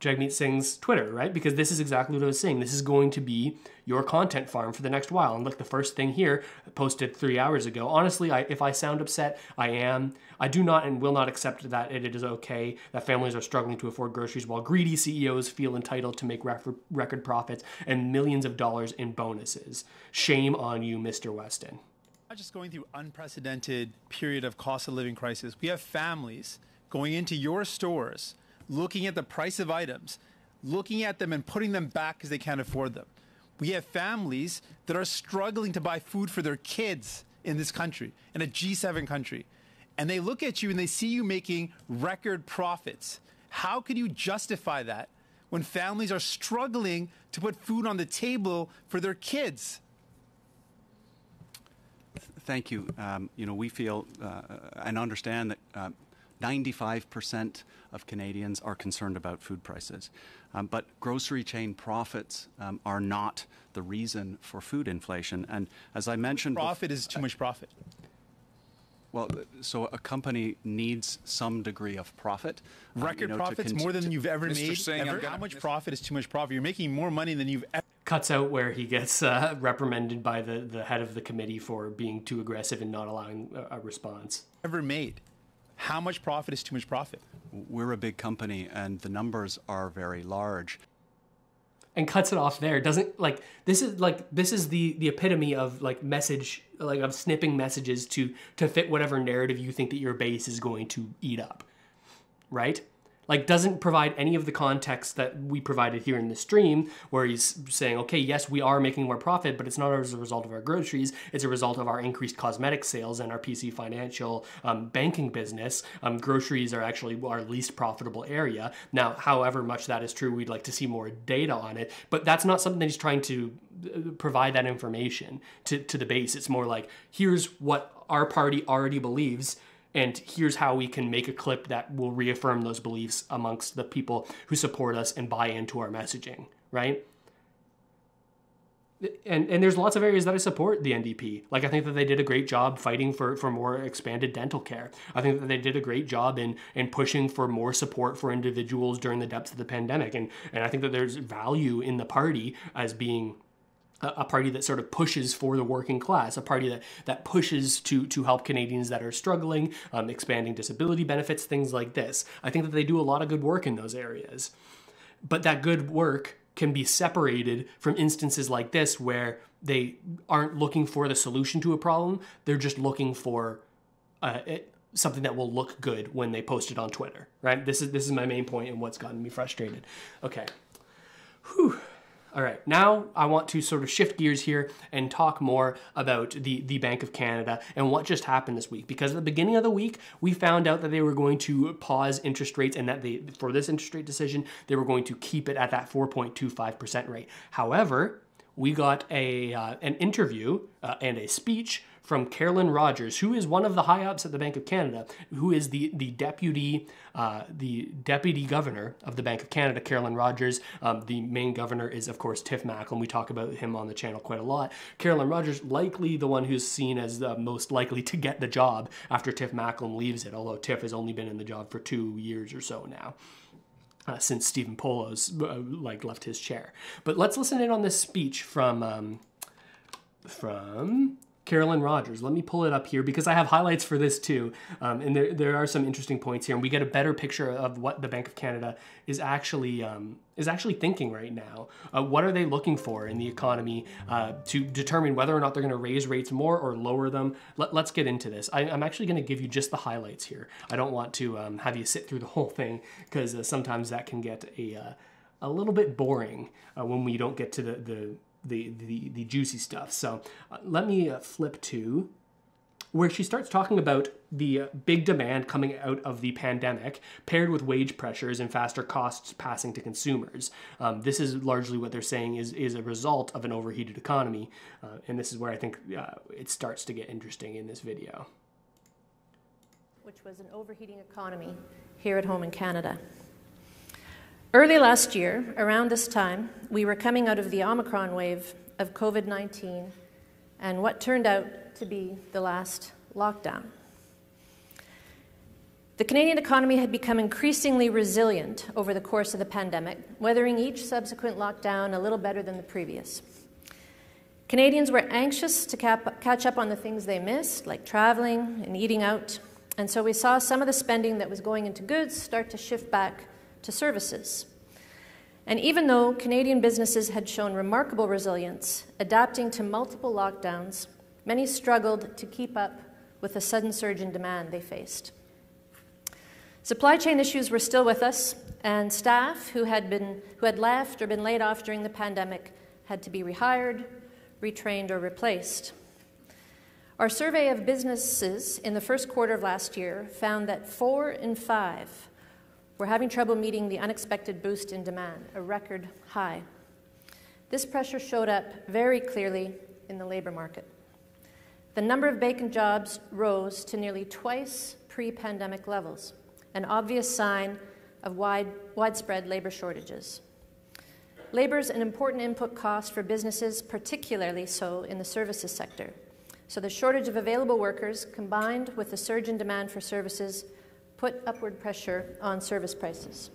Jagmeet Singh's Twitter, right? Because this is exactly what I was saying. This is going to be your content farm for the next while. And look, the first thing here, posted three hours ago. Honestly, I, if I sound upset, I am. I do not and will not accept that it is okay that families are struggling to afford groceries while greedy CEOs feel entitled to make record profits and millions of dollars in bonuses. Shame on you, Mr. Weston. not just going through unprecedented period of cost of living crisis. We have families going into your stores, looking at the price of items, looking at them and putting them back because they can't afford them. We have families that are struggling to buy food for their kids in this country, in a G7 country. And they look at you and they see you making record profits. How can you justify that when families are struggling to put food on the table for their kids? Thank you. Um, you know, we feel uh, and understand that um, 95% of Canadians are concerned about food prices. Um, but grocery chain profits um, are not the reason for food inflation. And as I mentioned, bef- Profit is too much profit. well, so a company needs some degree of profit. um, you Record know, profits cont- more than you've ever Mr. made. Singh, I'm ever? How much profit is too much profit? You're making more money than you've ever. Cuts out where he gets uh, reprimanded by the, the head of the committee for being too aggressive and not allowing a, a response. ever made. How much profit is too much profit? We're a big company, and the numbers are very large. and cuts it off there doesn't like this is like this is the the epitome of like message like of snipping messages to to fit whatever narrative you think that your base is going to eat up right like doesn't provide any of the context that we provided here in the stream where he's saying okay yes we are making more profit but it's not as a result of our groceries. It's a result of our increased cosmetic sales and our pc financial um, banking business. Um, groceries are actually our least profitable area. Now however much that is true we'd like to see more data on it but that's not something that he's trying to uh, provide that information to, to the base. It's more like here's what our party already believes and here's how we can make a clip that will reaffirm those beliefs amongst the people who support us and buy into our messaging, right? And, and there's lots of areas that I support the NDP. Like I think that they did a great job fighting for, for more expanded dental care. I think that they did a great job in in pushing for more support for individuals during the depths of the pandemic. And and I think that there's value in the party as being a party that sort of pushes for the working class, a party that, that pushes to, to help Canadians that are struggling, um, expanding disability benefits, things like this. I think that they do a lot of good work in those areas. But that good work can be separated from instances like this where they aren't looking for the solution to a problem, they're just looking for uh, it, something that will look good when they post it on Twitter, right? This is, this is my main point and what's gotten me frustrated. Okay. Whew. All right, now I want to sort of shift gears here and talk more about the, the Bank of Canada and what just happened this week. Because at the beginning of the week, we found out that they were going to pause interest rates and that they, for this interest rate decision, they were going to keep it at that 4.25% rate. However, we got a uh, an interview uh, and a speech from Carolyn Rogers, who is one of the high ups at the Bank of Canada, who is the the deputy uh, the deputy governor of the Bank of Canada, Carolyn Rogers. Um, the main governor is of course Tiff Macklem. We talk about him on the channel quite a lot. Carolyn Rogers, likely the one who's seen as the most likely to get the job after Tiff Macklem leaves it, although Tiff has only been in the job for two years or so now. Uh, since Stephen Poloz uh, like left his chair, but let's listen in on this speech from um, from Carolyn Rogers. Let me pull it up here because I have highlights for this too. Um, and there, there are some interesting points here. And we get a better picture of what the Bank of Canada is actually um, is actually thinking right now. Uh, what are they looking for in the economy uh, to determine whether or not they're going to raise rates more or lower them? Let, us get into this. I, am actually going to give you just the highlights here. I don't want to um, have you sit through the whole thing because uh, sometimes that can get a uh, a little bit boring uh, when we don't get to the, the the, the, the juicy stuff. So uh, let me uh, flip to where she starts talking about the uh, big demand coming out of the pandemic, paired with wage pressures and faster costs passing to consumers. Um, this is largely what they're saying is, is a result of an overheated economy. Uh, and this is where I think uh, it starts to get interesting in this video. Which was an overheating economy here at home in Canada. Early last year, around this time, we were coming out of the Omicron wave of COVID 19 and what turned out to be the last lockdown. The Canadian economy had become increasingly resilient over the course of the pandemic, weathering each subsequent lockdown a little better than the previous. Canadians were anxious to cap- catch up on the things they missed, like traveling and eating out, and so we saw some of the spending that was going into goods start to shift back to services. And even though Canadian businesses had shown remarkable resilience, adapting to multiple lockdowns, many struggled to keep up with the sudden surge in demand they faced. Supply chain issues were still with us, and staff who had, been, who had left or been laid off during the pandemic had to be rehired, retrained, or replaced. Our survey of businesses in the first quarter of last year found that four in five we're having trouble meeting the unexpected boost in demand, a record high. This pressure showed up very clearly in the labor market. The number of vacant jobs rose to nearly twice pre pandemic levels, an obvious sign of wide, widespread labor shortages. Labor is an important input cost for businesses, particularly so in the services sector. So the shortage of available workers, combined with the surge in demand for services, put upward pressure on service prices.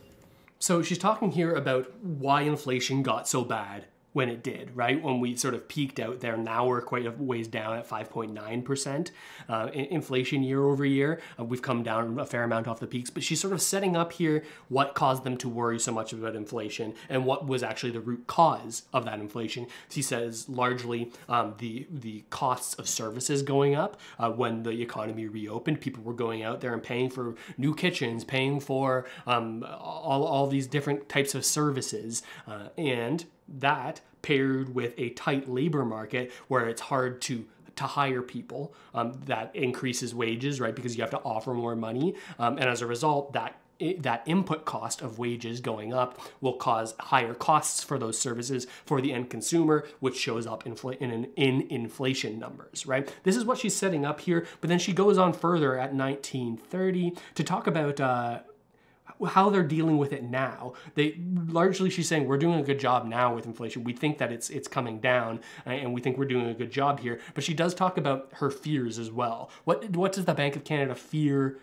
So she's talking here about why inflation got so bad when it did, right? When we sort of peaked out there. Now we're quite a ways down at 5.9% uh, inflation year over year. Uh, we've come down a fair amount off the peaks, but she's sort of setting up here what caused them to worry so much about inflation and what was actually the root cause of that inflation. She says largely um, the the costs of services going up uh, when the economy reopened. People were going out there and paying for new kitchens, paying for um, all, all these different types of services, uh, and that paired with a tight labor market where it's hard to to hire people um, that increases wages right because you have to offer more money um, and as a result that that input cost of wages going up will cause higher costs for those services for the end consumer, which shows up in, in, in inflation numbers, right? This is what she's setting up here, but then she goes on further at 1930 to talk about uh, how they're dealing with it now. They largely she's saying we're doing a good job now with inflation. We think that it's it's coming down and we think we're doing a good job here. But she does talk about her fears as well. What what does the Bank of Canada fear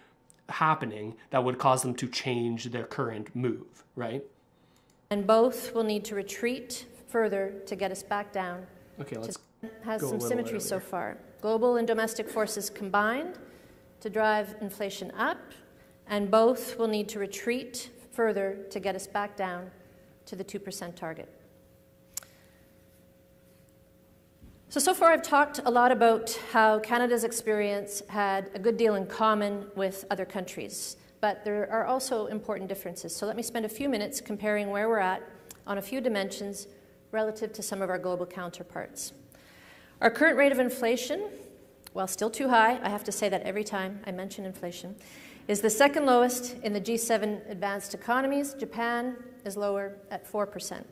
happening that would cause them to change their current move, right? And both will need to retreat further to get us back down. Okay, let's has some symmetry earlier. so far. Global and domestic forces combined to drive inflation up and both will need to retreat further to get us back down to the 2% target. So, so far I've talked a lot about how Canada's experience had a good deal in common with other countries, but there are also important differences. So, let me spend a few minutes comparing where we're at on a few dimensions relative to some of our global counterparts. Our current rate of inflation, while still too high, I have to say that every time I mention inflation, is the second lowest in the G7 advanced economies. Japan is lower at 4%.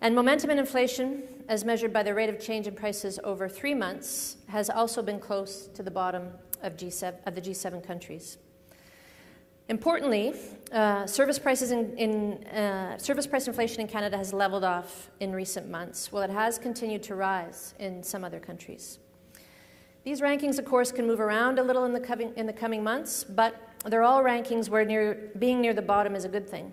And momentum in inflation, as measured by the rate of change in prices over three months, has also been close to the bottom of, G7, of the G7 countries. Importantly, uh, service prices in, in uh, service price inflation in Canada has leveled off in recent months, while it has continued to rise in some other countries. These rankings, of course, can move around a little in the coming, in the coming months, but they're all rankings where near, being near the bottom is a good thing.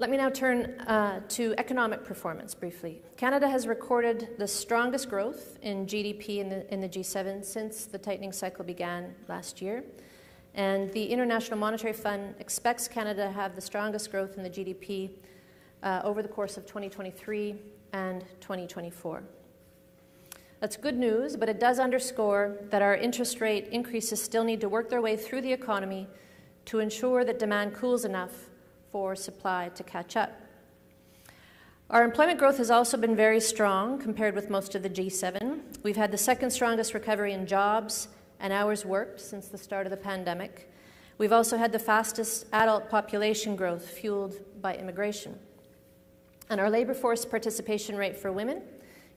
Let me now turn uh, to economic performance briefly. Canada has recorded the strongest growth in GDP in the, in the G7 since the tightening cycle began last year. And the International Monetary Fund expects Canada to have the strongest growth in the GDP uh, over the course of 2023 and 2024. That's good news, but it does underscore that our interest rate increases still need to work their way through the economy to ensure that demand cools enough for supply to catch up. Our employment growth has also been very strong compared with most of the G7. We've had the second strongest recovery in jobs and hours worked since the start of the pandemic. We've also had the fastest adult population growth fueled by immigration. And our labor force participation rate for women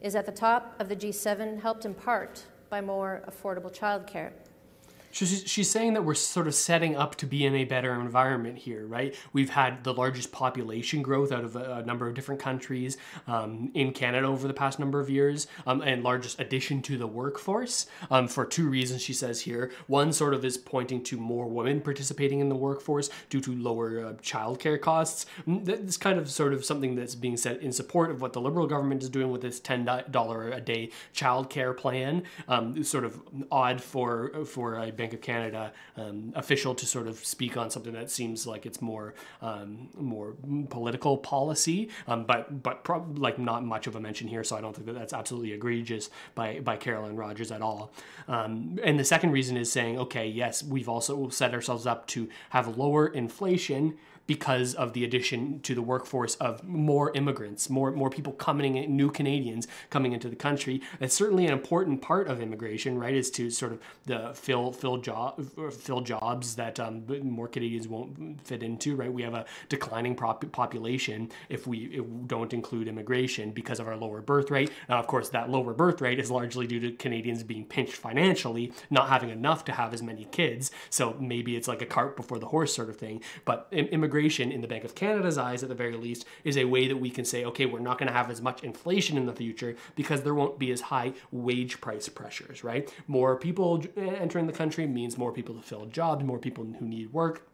is at the top of the G7, helped in part by more affordable childcare. She's, she's saying that we're sort of setting up to be in a better environment here, right? We've had the largest population growth out of a, a number of different countries um, in Canada over the past number of years, um, and largest addition to the workforce um, for two reasons, she says here. One sort of is pointing to more women participating in the workforce due to lower uh, childcare costs. Mm, that's kind of sort of something that's being said in support of what the Liberal government is doing with this $10 a day childcare plan. Um, sort of odd for, for a Bank of Canada um, official to sort of speak on something that seems like it's more um, more political policy, um, but but like not much of a mention here. So I don't think that that's absolutely egregious by by Caroline Rogers at all. Um, and the second reason is saying, okay, yes, we've also set ourselves up to have lower inflation because of the addition to the workforce of more immigrants, more more people coming in, new Canadians coming into the country. That's certainly an important part of immigration, right? Is to sort of the fill fill job fill jobs that um, more Canadians won't fit into, right? We have a declining prop- population if we, if don't include immigration because of our lower birth rate. Now, of course, that lower birth rate is largely due to Canadians being pinched financially, not having enough to have as many kids. So maybe it's like a cart before the horse sort of thing. But immigration immigration, in the Bank of Canada's eyes at the very least, is a way that we can say, okay, we're not going to have as much inflation in the future because there won't be as high wage price pressures, right? More people eh, entering the country means more people to fill jobs, more people who need work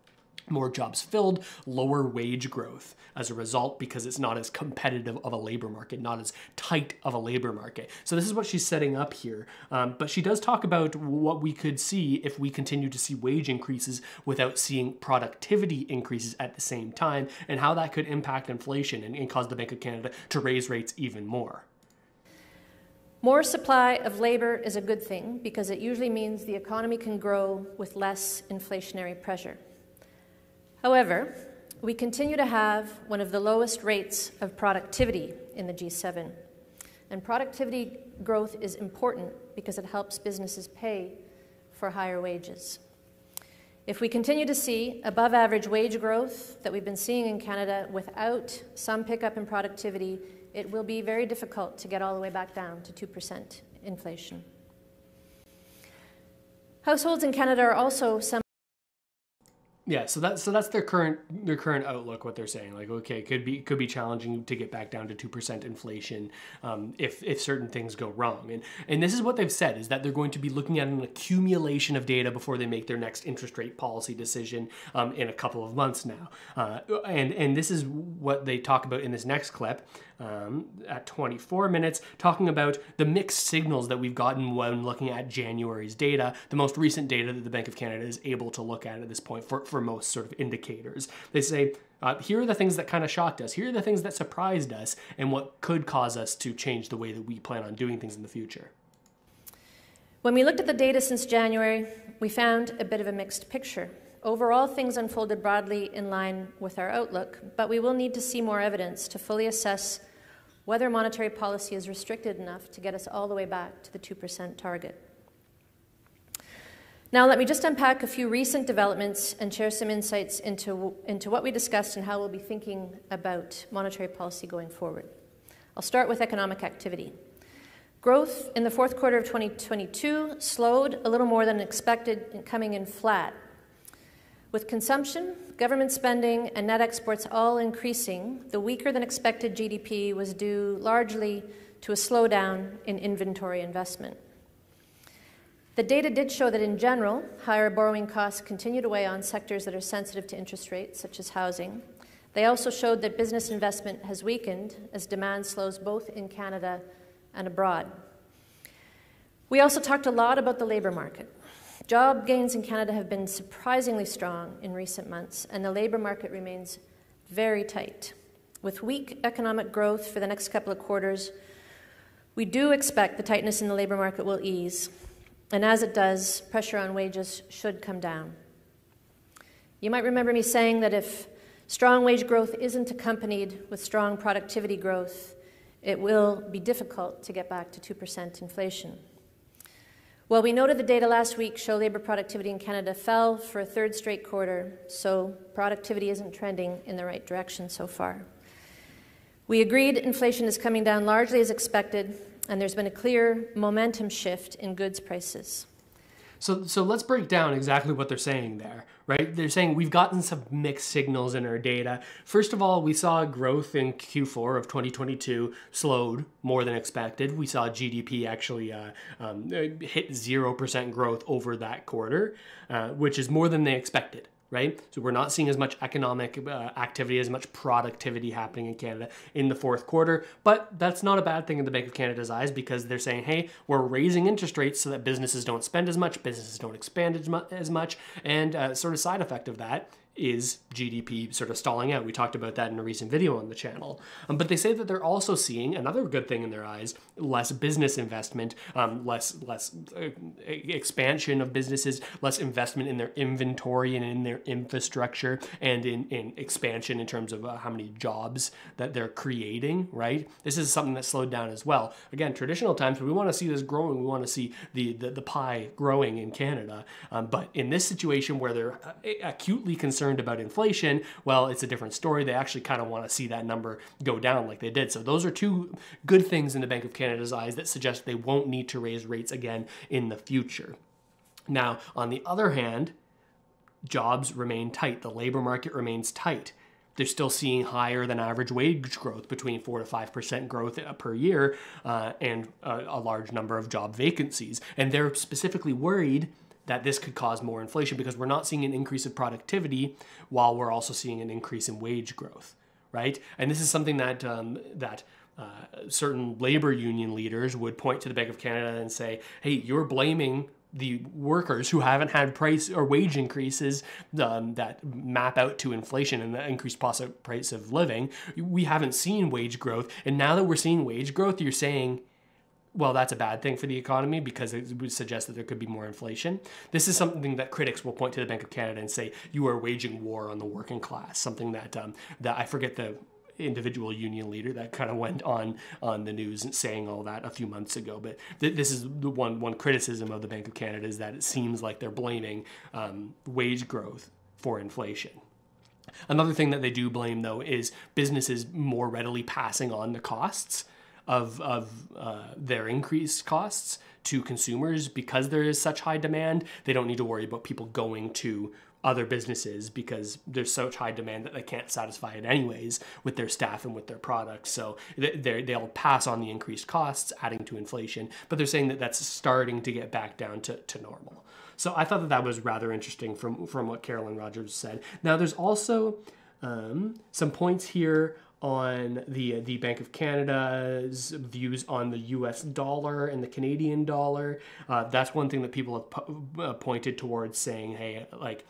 more jobs filled, lower wage growth as a result because it's not as competitive of a labor market, not as tight of a labor market. So this is what she's setting up here. Um, but she does talk about what we could see if we continue to see wage increases without seeing productivity increases at the same time, and how that could impact inflation and, and cause the Bank of Canada to raise rates even more. More supply of labor is a good thing because it usually means the economy can grow with less inflationary pressure. However, we continue to have one of the lowest rates of productivity in the G7. And productivity growth is important because it helps businesses pay for higher wages. If we continue to see above average wage growth that we've been seeing in Canada without some pickup in productivity, it will be very difficult to get all the way back down to 2% inflation. Households in Canada are also some yeah, so that's so that's their current their current outlook. What they're saying, like, okay, could be could be challenging to get back down to two percent inflation um, if if certain things go wrong. And and this is what they've said is that they're going to be looking at an accumulation of data before they make their next interest rate policy decision um, in a couple of months now. Uh, and and this is what they talk about in this next clip um, at 24 minutes, talking about the mixed signals that we've gotten when looking at January's data, the most recent data that the Bank of Canada is able to look at at this point for, for most sort of indicators. They say, uh, here are the things that kind of shocked us. Here are the things that surprised us and what could cause us to change the way that we plan on doing things in the future. When we looked at the data since January, we found a bit of a mixed picture. Overall, things unfolded broadly in line with our outlook, but we will need to see more evidence to fully assess whether monetary policy is restricted enough to get us all the way back to the 2% target. Now, let me just unpack a few recent developments and share some insights into, into what we discussed and how we'll be thinking about monetary policy going forward. I'll start with economic activity. Growth in the fourth quarter of 2022 slowed a little more than expected, coming in flat with consumption, government spending, and net exports all increasing, the weaker than expected GDP was due largely to a slowdown in inventory investment. The data did show that in general, higher borrowing costs continue to weigh on sectors that are sensitive to interest rates, such as housing. They also showed that business investment has weakened as demand slows both in Canada and abroad. We also talked a lot about the labour market. Job gains in Canada have been surprisingly strong in recent months, and the labour market remains very tight. With weak economic growth for the next couple of quarters, we do expect the tightness in the labour market will ease, and as it does, pressure on wages should come down. You might remember me saying that if strong wage growth isn't accompanied with strong productivity growth, it will be difficult to get back to 2% inflation. Well, we noted the data last week show labor productivity in Canada fell for a third straight quarter, so productivity isn't trending in the right direction so far. We agreed inflation is coming down largely as expected, and there's been a clear momentum shift in goods prices. So, so let's break down exactly what they're saying there, right? They're saying we've gotten some mixed signals in our data. First of all, we saw growth in Q4 of 2022 slowed more than expected. We saw GDP actually uh, um, hit 0% growth over that quarter, uh, which is more than they expected right? So we're not seeing as much economic uh, activity, as much productivity happening in Canada in the fourth quarter. But that's not a bad thing in the Bank of Canada's eyes because they're saying, hey, we're raising interest rates so that businesses don't spend as much, businesses don't expand as, mu- as much, and uh, sort of side effect of that is GDP sort of stalling out. We talked about that in a recent video on the channel. Um, but they say that they're also seeing another good thing in their eyes: less business investment, um, less less uh, expansion of businesses, less investment in their inventory and in their infrastructure, and in, in expansion in terms of uh, how many jobs that they're creating. Right. This is something that slowed down as well. Again, traditional times, we want to see this growing. We want to see the the, the pie growing in Canada. Um, but in this situation where they're uh, acutely concerned concerned about inflation, well, it's a different story. They actually kind of want to see that number go down like they did. So those are two good things in the Bank of Canada's eyes that suggest they won't need to raise rates again in the future. Now, on the other hand, jobs remain tight. The labor market remains tight they're still seeing higher than average wage growth between 4 to 5% growth per year uh, and a, a large number of job vacancies. And they're specifically worried that this could cause more inflation because we're not seeing an increase of productivity while we're also seeing an increase in wage growth, right? And this is something that um, that uh, certain labor union leaders would point to the Bank of Canada and say, "Hey, you're blaming." The workers who haven't had price or wage increases um, that map out to inflation and the increased price of living, we haven't seen wage growth. And now that we're seeing wage growth, you're saying well, that's a bad thing for the economy because it would suggest that there could be more inflation. This is something that critics will point to the Bank of Canada and say you are waging war on the working class. Something that um, that I forget the individual union leader that kind of went on on the news and saying all that a few months ago. But th- this is the one one criticism of the Bank of Canada is that it seems like they're blaming um, wage growth for inflation. Another thing that they do blame though is businesses more readily passing on the costs of of uh, their increased costs to consumers because there is such high demand. They don't need to worry about people going to other businesses because there's such high demand that they can't satisfy it anyways with their staff and with their products. So they they'll pass on the increased costs, adding to inflation. But they're saying that that's starting to get back down to, to normal. So I thought that that was rather interesting from from what Carolyn Rogers said. Now there's also um, some points here on the the Bank of Canada's views on the U.S. dollar and the Canadian dollar. Uh, that's one thing that people have po- uh, pointed towards, saying, "Hey, like."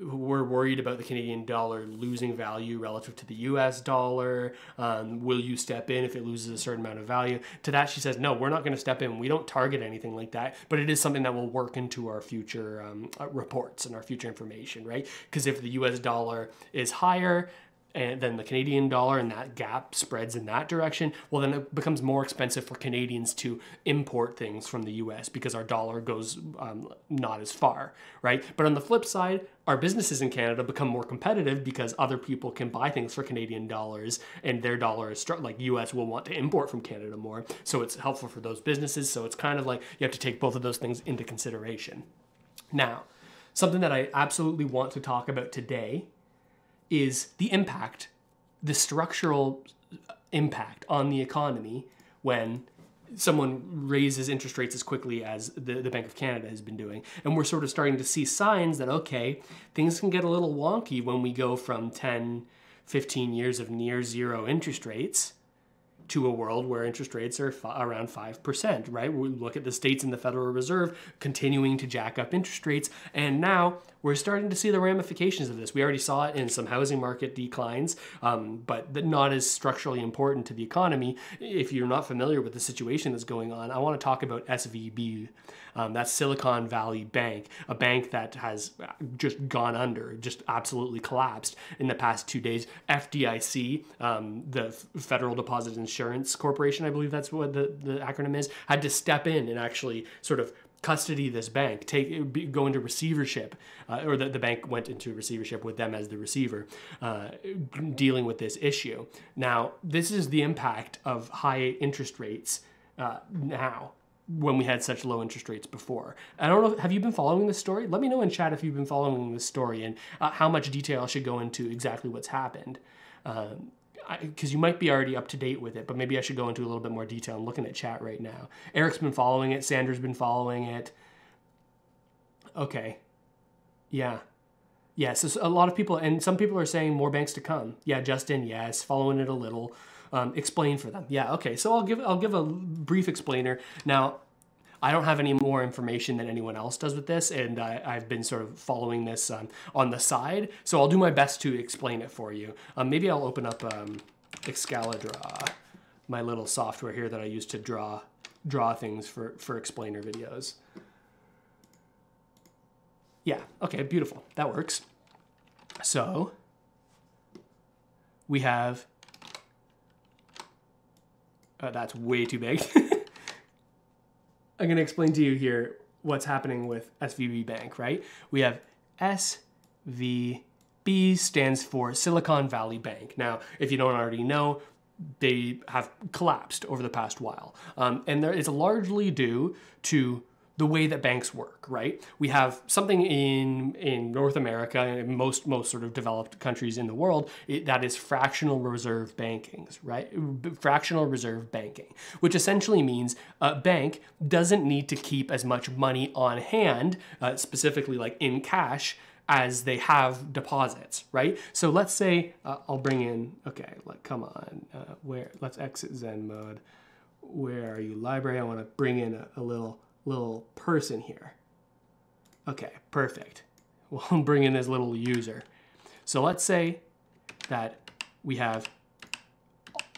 we're worried about the Canadian dollar losing value relative to the US dollar. Um, will you step in if it loses a certain amount of value? To that, she says, no, we're not going to step in. We don't target anything like that, but it is something that will work into our future um, uh, reports and our future information, right? Because if the US dollar is higher, and then the Canadian dollar and that gap spreads in that direction, well, then it becomes more expensive for Canadians to import things from the US because our dollar goes um, not as far, right? But on the flip side, our businesses in Canada become more competitive because other people can buy things for Canadian dollars and their dollar is like US will want to import from Canada more. So it's helpful for those businesses. So it's kind of like you have to take both of those things into consideration. Now, something that I absolutely want to talk about today is the impact, the structural impact on the economy when someone raises interest rates as quickly as the, the Bank of Canada has been doing. And we're sort of starting to see signs that, okay, things can get a little wonky when we go from 10, 15 years of near zero interest rates to a world where interest rates are f- around 5%, right? We look at the states and the Federal Reserve continuing to jack up interest rates. And now we're starting to see the ramifications of this. We already saw it in some housing market declines, um, but not as structurally important to the economy. If you're not familiar with the situation that's going on, I want to talk about SVB. Um, that's Silicon Valley Bank, a bank that has just gone under, just absolutely collapsed in the past two days. FDIC, um, the Federal Deposit Insurance Corporation, I believe that's what the, the acronym is, had to step in and actually sort of custody this bank, take go into receivership, uh, or the, the bank went into receivership with them as the receiver, uh, dealing with this issue. Now, this is the impact of high interest rates uh, now when we had such low interest rates before. I don't know. Have you been following this story? Let me know in chat if you've been following this story and uh, how much detail should go into exactly what's happened. Um, because you might be already up to date with it, but maybe I should go into a little bit more detail. I'm looking at chat right now. Eric's been following it. Sandra's been following it. Okay. Yeah. Yes, a lot of people, and some people are saying more banks to come. Yeah, Justin, yes, following it a little. Um, explain for them. Yeah, okay. So I'll give I'll give a brief explainer. Now, I don't have any more information than anyone else does with this, and I, have been sort of following this um, on the side. So I'll do my best to explain it for you. Um, maybe I'll open up um, Excalidraw, my little software here that I use to draw draw things for for explainer videos. Yeah. Okay. Beautiful. That works. So we have. Uh, that's way too big. I'm going to explain to you here what's happening with SVB Bank, right? We have SVB stands for Silicon Valley Bank. Now, if you don't already know, they have collapsed over the past while. Um, and there, it's largely due to the way that banks work, right? We have something in in North America and most most sort of developed countries in the world it, that is fractional reserve banking, right? Fractional reserve banking, which essentially means a bank doesn't need to keep as much money on hand, uh, specifically like in cash, as they have deposits, right? So let's say uh, I'll bring in, okay, like come on, uh, where let's exit Zen mode. Where are you, library? I want to bring in a, a little little person here. Okay, perfect. We'll bring in this little user. So let's say that we have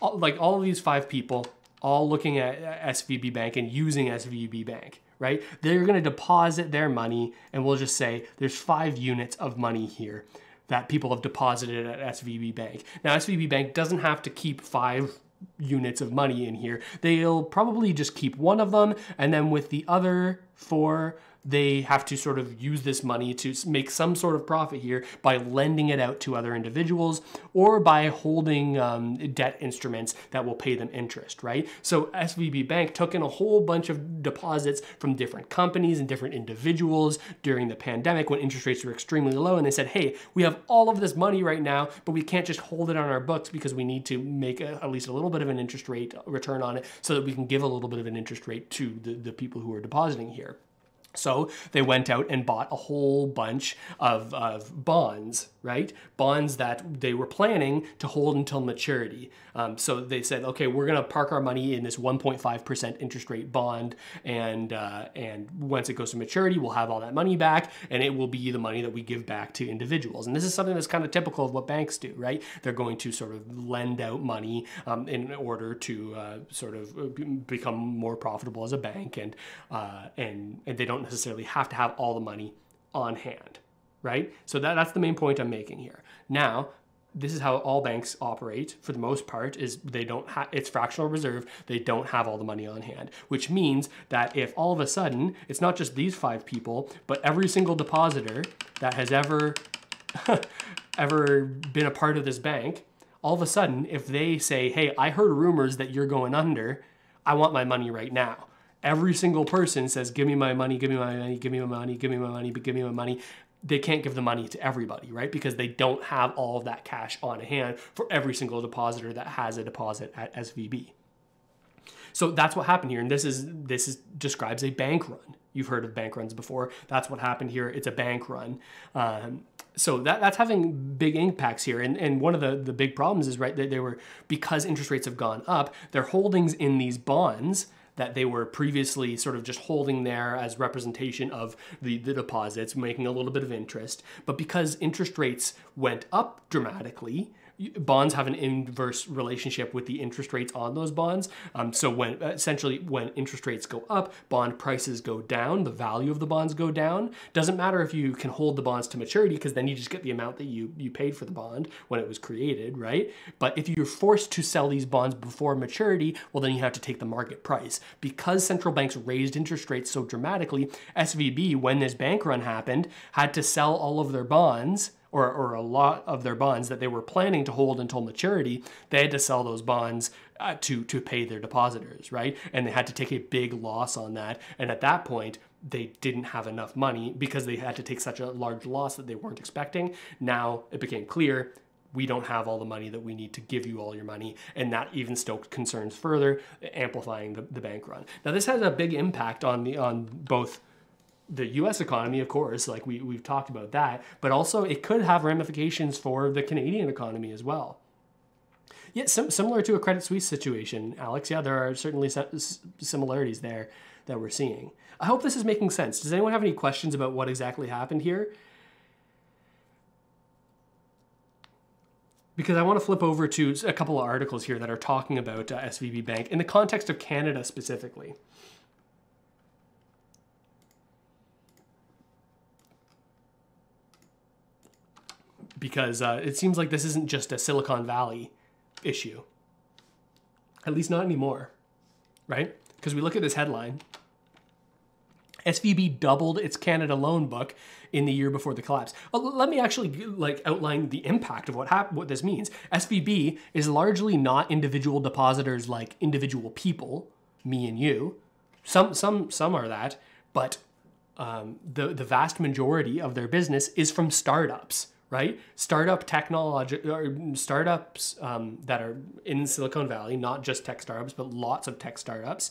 all, like all of these five people all looking at SVB Bank and using SVB Bank, right? They're going to deposit their money and we'll just say there's five units of money here that people have deposited at SVB Bank. Now, SVB Bank doesn't have to keep five units of money in here. They'll probably just keep one of them, and then with the other four, they have to sort of use this money to make some sort of profit here by lending it out to other individuals or by holding um, debt instruments that will pay them interest, right? So SVB Bank took in a whole bunch of deposits from different companies and different individuals during the pandemic when interest rates were extremely low. And they said, hey, we have all of this money right now, but we can't just hold it on our books because we need to make a, at least a little bit of an interest rate return on it so that we can give a little bit of an interest rate to the, the people who are depositing here. So they went out and bought a whole bunch of, of bonds, right? Bonds that they were planning to hold until maturity. Um, so they said, okay, we're going to park our money in this 1.5% interest rate bond, and uh, and once it goes to maturity, we'll have all that money back, and it will be the money that we give back to individuals. And this is something that's kind of typical of what banks do, right? They're going to sort of lend out money um, in order to uh, sort of uh, become more profitable as a bank, and uh, and and they don't necessarily have to have all the money on hand, right? So that, that's the main point I'm making here. Now, this is how all banks operate for the most part is they don't have it's fractional reserve they don't have all the money on hand which means that if all of a sudden it's not just these five people but every single depositor that has ever ever been a part of this bank all of a sudden if they say hey i heard rumors that you're going under i want my money right now every single person says, Give me my money, give me my money, give me my money, give me my money, give me my money. They can't give the money to everybody, right? Because they don't have all of that cash on hand for every single depositor that has a deposit at SVB. So that's what happened here, and this is this is describes a bank run. You've heard of bank runs before. That's what happened here. It's a bank run. Um, so that, that's having big impacts here. And, and one of the, the big problems is right that they were because interest rates have gone up, their holdings in these bonds that they were previously sort of just holding there as representation of the, the deposits, making a little bit of interest. But because interest rates went up dramatically, bonds have an inverse relationship with the interest rates on those bonds. Um, so when essentially when interest rates go up, bond prices go down, the value of the bonds go down. Doesn't matter if you can hold the bonds to maturity because then you just get the amount that you you paid for the bond when it was created, right? But if you're forced to sell these bonds before maturity, well then you have to take the market price. Because central banks raised interest rates so dramatically, SVB when this bank run happened had to sell all of their bonds or, or a lot of their bonds that they were planning to hold until maturity, they had to sell those bonds uh, to to pay their depositors, right? And they had to take a big loss on that. And at that point, they didn't have enough money because they had to take such a large loss that they weren't expecting. Now it became clear we don't have all the money that we need to give you all your money. And that even stoked concerns further, amplifying the, the bank run. Now, this has a big impact on the on both the US economy, of course, like we, we've talked about that, but also it could have ramifications for the Canadian economy as well. Yeah, sim- similar to a Credit Suisse situation, Alex. Yeah, there are certainly similarities there that we're seeing. I hope this is making sense. Does anyone have any questions about what exactly happened here? Because I want to flip over to a couple of articles here that are talking about uh, SVB Bank in the context of Canada specifically. Because uh, it seems like this isn't just a Silicon Valley issue. At least not anymore, right? Because we look at this headline. SVB doubled its Canada loan book in the year before the collapse. Well, let me actually like outline the impact of what hap- what this means. SVB is largely not individual depositors like individual people, me and you. Some some some are that, but um, the the vast majority of their business is from startups, right? Startup technology startups um, that are in Silicon Valley, not just tech startups, but lots of tech startups,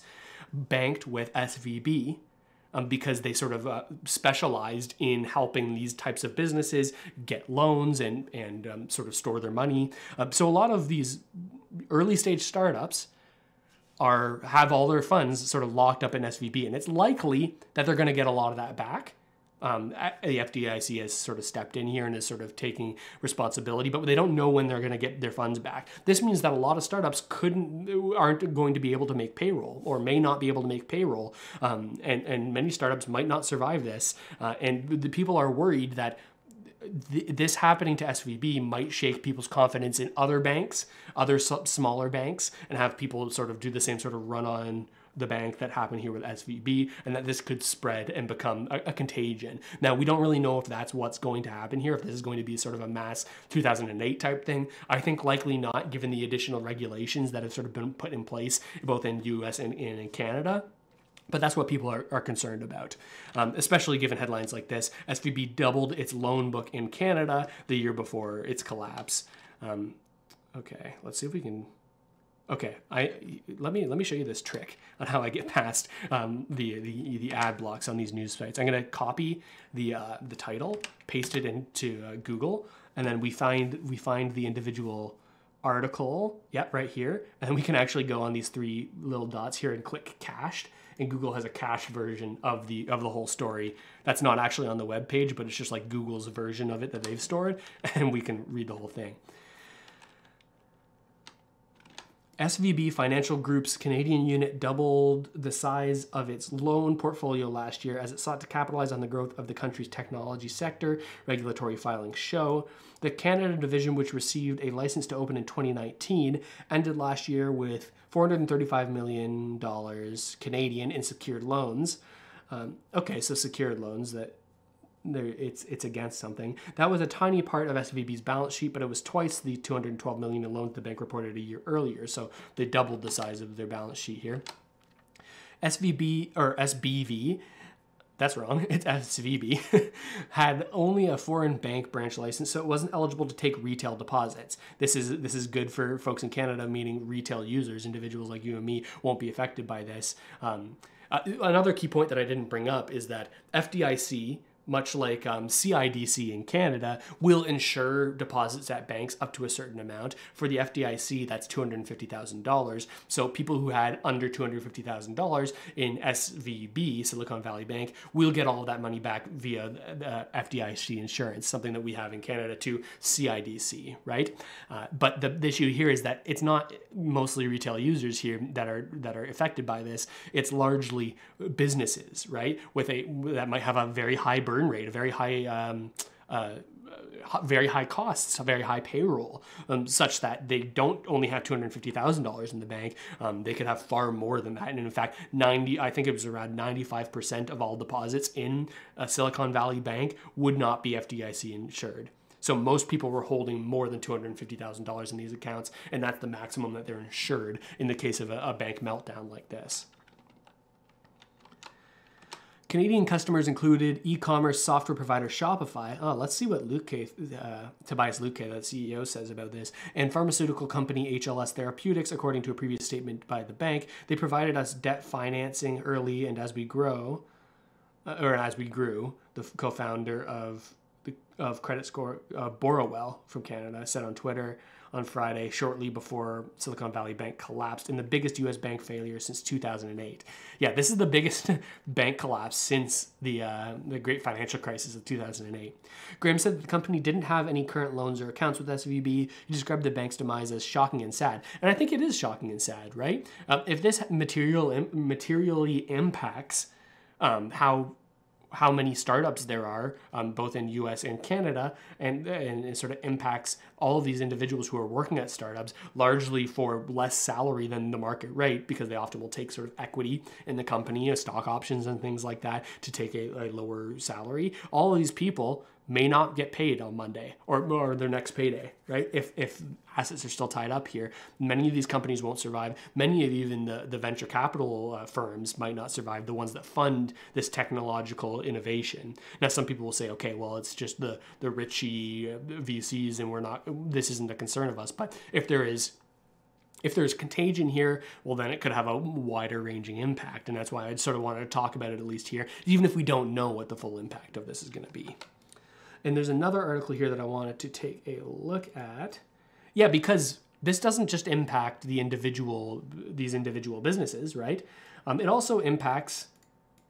banked with SVB. Um, because they sort of uh, specialized in helping these types of businesses get loans and and um, sort of store their money. Uh, so a lot of these early stage startups are have all their funds sort of locked up in SVB, and it's likely that they're going to get a lot of that back. Um, the FDIC has sort of stepped in here and is sort of taking responsibility, but they don't know when they're going to get their funds back. This means that a lot of startups couldn't aren't going to be able to make payroll or may not be able to make payroll, um, and and many startups might not survive this. Uh, and the people are worried that this happening to SVB might shake people's confidence in other banks, other smaller banks, and have people sort of do the same sort of run on the bank that happened here with SVB, and that this could spread and become a, a, contagion. Now, we don't really know if that's what's going to happen here, if this is going to be sort of a mass 2008 type thing. I think likely not, given the additional regulations that have sort of been put in place both in US and, and in Canada. But that's what people are, are concerned about, um, especially given headlines like this. SVB doubled its loan book in Canada the year before its collapse. Um, okay, let's see if we can. Okay, I let me let me show you this trick on how I get past um, the, the the ad blocks on these news sites. I'm gonna copy the uh, the title, paste it into uh, Google, and then we find we find the individual article. Yep, right here, and we can actually go on these three little dots here and click cached and Google has a cached version of the of the whole story that's not actually on the web page, but it's just like Google's version of it that they've stored, and we can read the whole thing. SVB Financial Group's Canadian unit doubled the size of its loan portfolio last year as it sought to capitalize on the growth of the country's technology sector, regulatory filings show. The Canada division, which received a license to open in 2019, ended last year with $435 million Canadian in secured loans. Um, okay, so secured loans that it's it's against something. That was a tiny part of SVB's balance sheet, but it was twice the 212 million in loans the bank reported a year earlier. So they doubled the size of their balance sheet here. SVB or SBV, that's wrong. It's SVB had only a foreign bank branch license, so it wasn't eligible to take retail deposits. This is this is good for folks in Canada, meaning retail users, individuals like you and me, won't be affected by this. Um, uh, another key point that I didn't bring up is that FDIC much like um, CIDC in Canada, will insure deposits at banks up to a certain amount. For the FDIC, that's $250,000. So people who had under $250,000 in SVB, Silicon Valley Bank, will get all of that money back via the FDIC insurance, something that we have in Canada to CIDC, right? Uh, but the, the issue here is that it's not mostly retail users here that are that are affected by this. It's largely businesses, right? With a that might have a very high burden burn rate, a very high, um, uh, very high costs, a very high payroll, um, such that they don't only have two hundred fifty thousand dollars in the bank. Um, they could have far more than that. And in fact, ninety, I think it was around ninety-five percent of all deposits in a Silicon Valley bank would not be FDIC insured. So most people were holding more than $250,000 in these accounts, and that's the maximum that they're insured in the case of a, a bank meltdown like this. Canadian customers included e-commerce software provider Shopify. Oh, let's see what Luke uh, Tobias Luke, the CEO, says about this. And pharmaceutical company HLS Therapeutics, according to a previous statement by the bank, they provided us debt financing early, and as we grow, uh, or as we grew, the co-founder of the, of credit score uh, Borrowell from Canada said on Twitter on Friday, shortly before Silicon Valley Bank collapsed in the biggest U.S. bank failure since 2008. Yeah, this is the biggest bank collapse since the uh, the Great Financial Crisis of 2008. Graham said the company didn't have any current loans or accounts with SVB. He described the bank's demise as shocking and sad, and I think it is shocking and sad, right? Uh, if this material materially impacts um, how how many startups there are, um, both in U.S. and Canada, and, and it sort of impacts all of these individuals who are working at startups largely for less salary than the market rate because they often will take sort of equity in the company, stock options and things like that to take a, a lower salary. All of these people may not get paid on Monday or, or their next payday, right? If, if assets are still tied up here, many of these companies won't survive. Many of even the, the venture capital uh, firms might not survive, the ones that fund this technological innovation. Now, some people will say, okay, well, it's just the, the richy VCs and we're not, this isn't a concern of us. But if there is if there's contagion here, well, then it could have a wider ranging impact. And that's why I sort of wanted to talk about it at least here, even if we don't know what the full impact of this is going to be. And there's another article here that I wanted to take a look at. Yeah, because this doesn't just impact the individual, these individual businesses, right? Um, it also impacts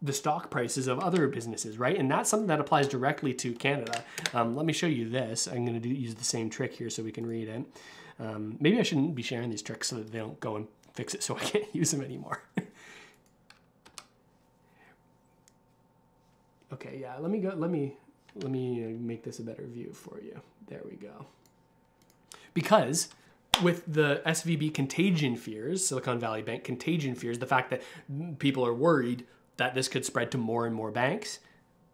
the stock prices of other businesses, right? And that's something that applies directly to Canada. Um, let me show you this. I'm going to use the same trick here so we can read it. Um, maybe I shouldn't be sharing these tricks so that they don't go and fix it so I can't use them anymore. okay, yeah, let me go, let me, let me make this a better view for you. There we go. Because with the SVB contagion fears, Silicon Valley Bank contagion fears, the fact that people are worried that this could spread to more and more banks,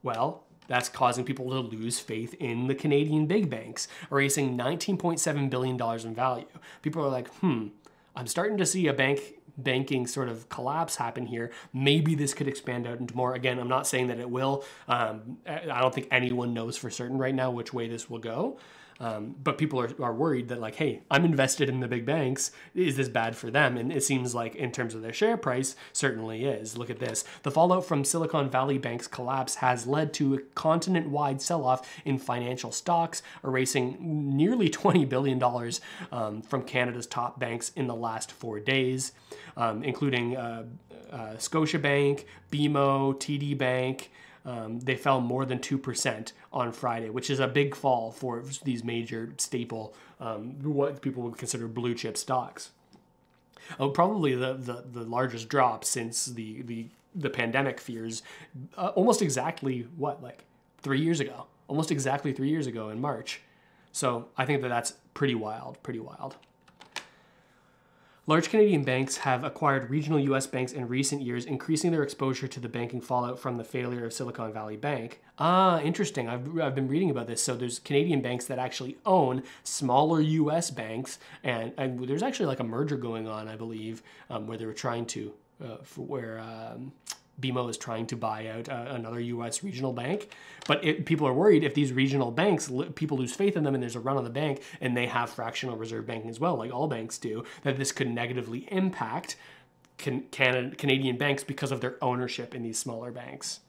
well, that's causing people to lose faith in the Canadian big banks, erasing $19.7 billion in value. People are like, hmm, I'm starting to see a bank banking sort of collapse happen here. Maybe this could expand out into more. Again, I'm not saying that it will. Um, I don't think anyone knows for certain right now which way this will go. Um, but people are, are worried that like, hey, I'm invested in the big banks. Is this bad for them? And it seems like in terms of their share price, certainly is. Look at this. The fallout from Silicon Valley Bank's collapse has led to a continent-wide sell-off in financial stocks, erasing nearly $20 billion um, from Canada's top banks in the last four days, um, including uh, uh, Scotiabank, BMO, TD Bank, um, they fell more than 2% on Friday, which is a big fall for these major staple, um, what people would consider blue chip stocks. Oh, probably the, the, the largest drop since the, the, the pandemic fears, uh, almost exactly what, like three years ago? Almost exactly three years ago in March. So I think that that's pretty wild, pretty wild. Large Canadian banks have acquired regional US banks in recent years, increasing their exposure to the banking fallout from the failure of Silicon Valley Bank. Ah, interesting. I've, I've been reading about this. So there's Canadian banks that actually own smaller US banks, and, and there's actually like a merger going on, I believe, um, where they were trying to, uh, where. Um, BMO is trying to buy out uh, another U.S. regional bank, but it, people are worried if these regional banks, people lose faith in them, and there's a run on the bank, and they have fractional reserve banking as well, like all banks do, that this could negatively impact can, can, Canadian banks because of their ownership in these smaller banks.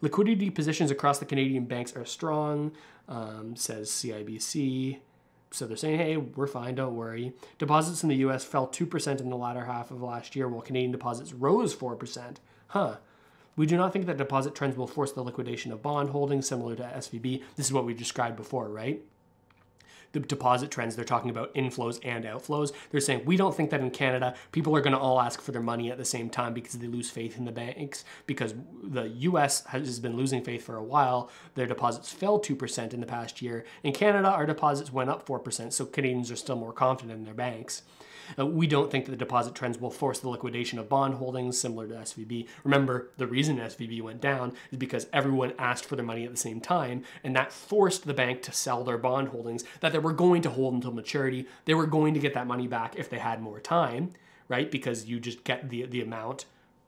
Liquidity positions across the Canadian banks are strong, um, says CIBC. So they're saying, hey, we're fine, don't worry. Deposits in the US fell 2% in the latter half of last year, while Canadian deposits rose 4% huh, we do not think that deposit trends will force the liquidation of bond holdings similar to SVB. This is what we described before, right? The deposit trends, they're talking about inflows and outflows. They're saying, we don't think that in Canada, people are going to all ask for their money at the same time because they lose faith in the banks. Because the US has been losing faith for a while. Their deposits fell 2% in the past year. In Canada, our deposits went up 4%, so Canadians are still more confident in their banks. Uh, we don't think that the deposit trends will force the liquidation of bond holdings similar to SVB. Remember, the reason SVB went down is because everyone asked for their money at the same time, and that forced the bank to sell their bond holdings that they were going to hold until maturity. They were going to get that money back if they had more time, right? Because you just get the the amount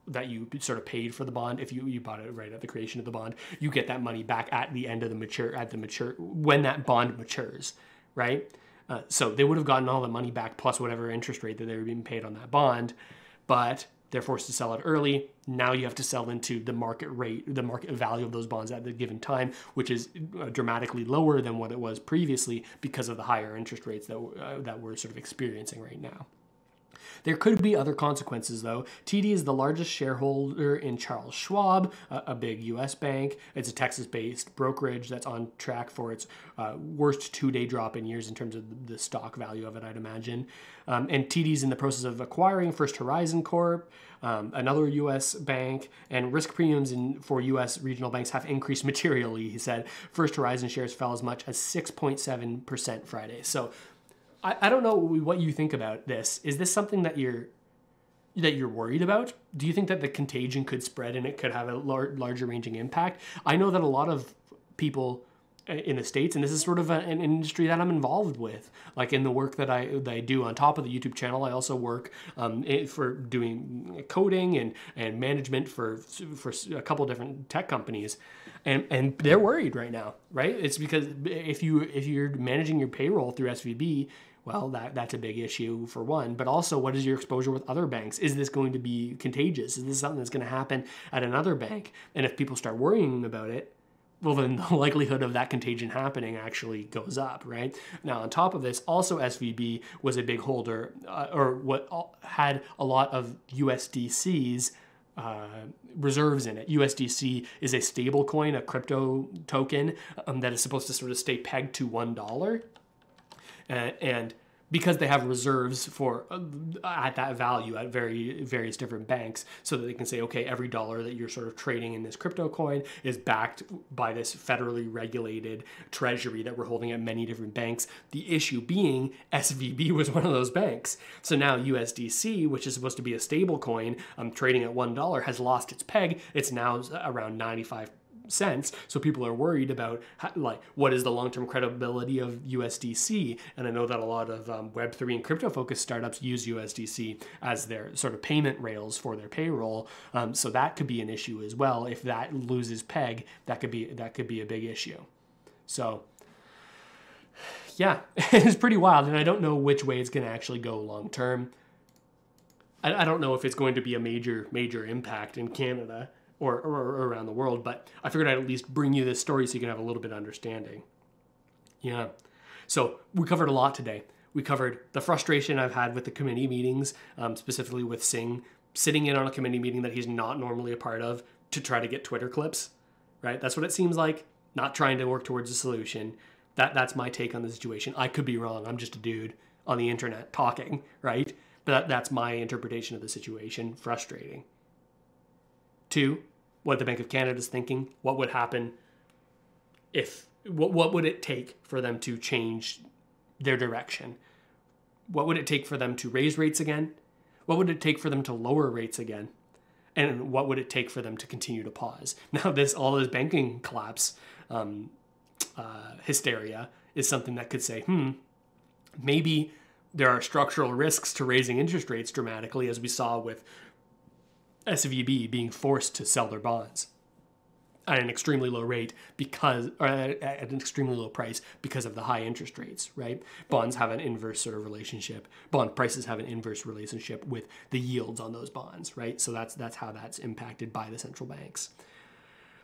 that you sort of paid for the bond if you, you bought it right at the creation of the bond you get that money back at the end of the mature at the mature when that bond matures right uh, so they would have gotten all the money back plus whatever interest rate that they were being paid on that bond, but they're forced to sell it early. Now you have to sell into the market rate, the market value of those bonds at the given time, which is uh, dramatically lower than what it was previously because of the higher interest rates that uh, that we're sort of experiencing right now. There could be other consequences, though. TD is the largest shareholder in Charles Schwab, a, big U.S. bank. It's a Texas-based brokerage that's on track for its uh, worst two-day drop in years in terms of the stock value of it, I'd imagine. Um, and TD's in the process of acquiring First Horizon Corp. Um, another U.S. bank, and risk premiums in, for U.S. regional banks have increased materially, he said. First Horizon shares fell as much as 6.7% Friday. So I, I don't know what you think about this. Is this something that you're that you're worried about? Do you think that the contagion could spread and it could have a lar- larger ranging impact? I know that a lot of people in the states and this is sort of a, an industry that i'm involved with like in the work that i that i do on top of the youtube channel i also work um, for doing coding and and management for for a couple different tech companies and and they're worried right now right it's because if you if you're managing your payroll through svb well, that, that's a big issue for one. But also, what is your exposure with other banks? Is this going to be contagious? Is this something that's going to happen at another bank? And if people start worrying about it, well, then the likelihood of that contagion happening actually goes up, right? Now, on top of this, also SVB was a big holder uh, or what uh, had a lot of USDCs. Uh, reserves in it. USDC is a stable coin, a crypto token um, that is supposed to sort of stay pegged to $1 and, and because they have reserves for uh, at that value at very various different banks so that they can say okay every dollar that you're sort of trading in this crypto coin is backed by this federally regulated treasury that we're holding at many different banks. The issue being svb was one of those banks. So now usdc which is supposed to be a stable coin um, trading at one dollar has lost its peg. It's now around 95 cents. So people are worried about how, like what is the long-term credibility of USDC. And I know that a lot of um, Web3 and crypto-focused startups use USDC as their sort of payment rails for their payroll. Um, so that could be an issue as well. If that loses peg, that could be that could be a big issue. So yeah, it's pretty wild, and I don't know which way it's going to actually go long term. I, I don't know if it's going to be a major major impact in Canada or, or, or around the world, but I figured I'd at least bring you this story so you can have a little bit of understanding. Yeah. So we covered a lot today. We covered the frustration I've had with the committee meetings, um, specifically with Singh sitting in on a committee meeting that he's not normally a part of to try to get Twitter clips, right? That's what it seems like. Not trying to work towards a solution. That that's my take on the situation. I could be wrong. I'm just a dude on the internet talking, right? But that, that's my interpretation of the situation. Frustrating. Two, what the Bank of Canada is thinking. What would happen if what what would it take for them to change their direction? What would it take for them to raise rates again? What would it take for them to lower rates again? And what would it take for them to continue to pause? Now, this all this banking collapse um, uh, hysteria is something that could say, hmm, maybe there are structural risks to raising interest rates dramatically, as we saw with SVB being forced to sell their bonds at an extremely low rate because or at an extremely low price because of the high interest rates right? Bonds have an inverse sort of relationship. Bond prices have an inverse relationship with the yields on those bonds right? So that's that's how that's impacted by the central banks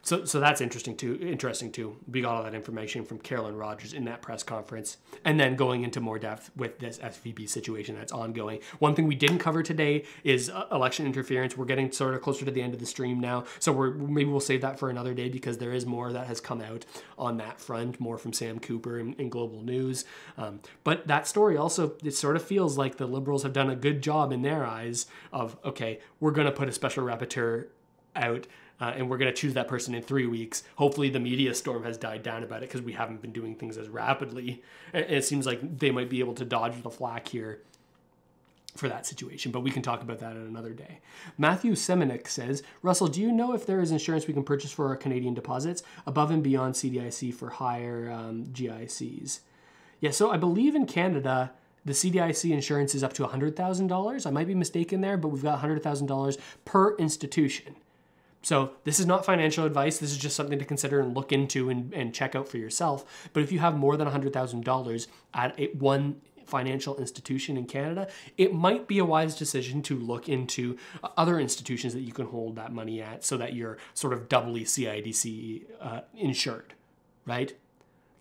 so, so that's interesting too. Interesting too. We got all that information from Carolyn Rogers in that press conference, and then going into more depth with this SVB situation that's ongoing. One thing we didn't cover today is uh, election interference. We're getting sort of closer to the end of the stream now, so we're maybe we'll save that for another day because there is more that has come out on that front, more from Sam Cooper in, in Global News. Um, but that story also it sort of feels like the Liberals have done a good job in their eyes of okay, we're going to put a special rapporteur out uh, and we're going to choose that person in three weeks. Hopefully, the media storm has died down about it because we haven't been doing things as rapidly. And it seems like they might be able to dodge the flack here for that situation, but we can talk about that at another day. Matthew Semenik says, Russell, do you know if there is insurance we can purchase for our Canadian deposits above and beyond CDIC for higher um, GICs? Yeah, so I believe in Canada, the CDIC insurance is up to $100,000. I might be mistaken there, but we've got $100,000 per institution. So this is not financial advice. This is just something to consider and look into and, and check out for yourself. But if you have more than $100,000 at one financial institution in Canada, it might be a wise decision to look into other institutions that you can hold that money at so that you're sort of doubly CIDC uh, insured, right?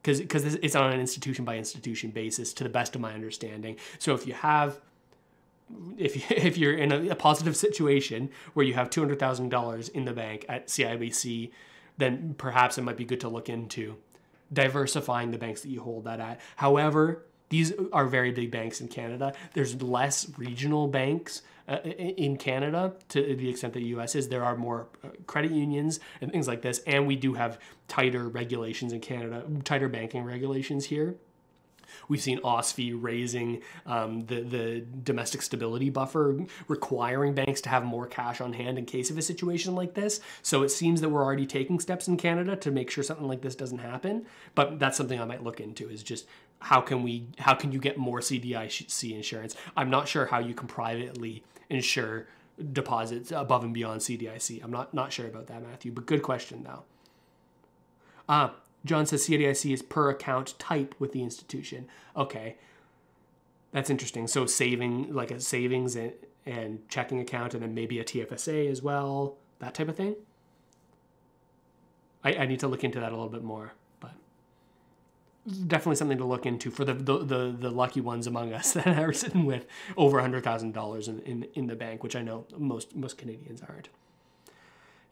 Because it's on an institution by institution basis, to the best of my understanding. So if you have if you, if you're in a, a positive situation where you have two hundred thousand dollars in the bank at CIBC, then perhaps it might be good to look into diversifying the banks that you hold that at. However, these are very big banks in Canada. There's less regional banks uh, in Canada to the extent that the U.S. is. There are more uh, credit unions and things like this, and we do have tighter regulations in Canada, tighter banking regulations here. We've seen OSFI raising um, the the domestic stability buffer, requiring banks to have more cash on hand in case of a situation like this. So it seems that we're already taking steps in Canada to make sure something like this doesn't happen. But that's something I might look into. Is just how can we how can you get more CDIC insurance? I'm not sure how you can privately insure deposits above and beyond CDIC. I'm not not sure about that, Matthew. But good question though. Uh, John says CDIC is per account type with the institution. Okay. That's interesting. So saving like a savings and, and checking account and then maybe a TFSA as well, that type of thing. I, I need to look into that a little bit more, but definitely something to look into for the the, the, the lucky ones among us that are sitting with over hundred thousand dollars in, in in the bank, which I know most most Canadians aren't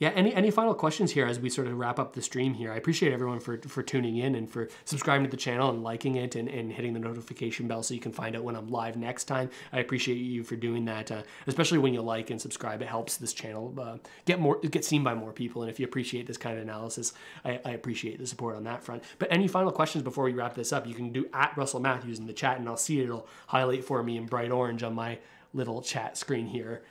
yeah, any any final questions here as we sort of wrap up the stream here? I appreciate everyone for for tuning in and for subscribing to the channel and liking it and, and hitting the notification bell so you can find out when I'm live next time. I appreciate you for doing that, uh, especially when you like and subscribe. It helps this channel uh, get more get seen by more people. And if you appreciate this kind of analysis, I, I appreciate the support on that front. But any final questions before we wrap this up? You can do at Russell Matthews in the chat, and I'll see it. It'll highlight for me in bright orange on my little chat screen here.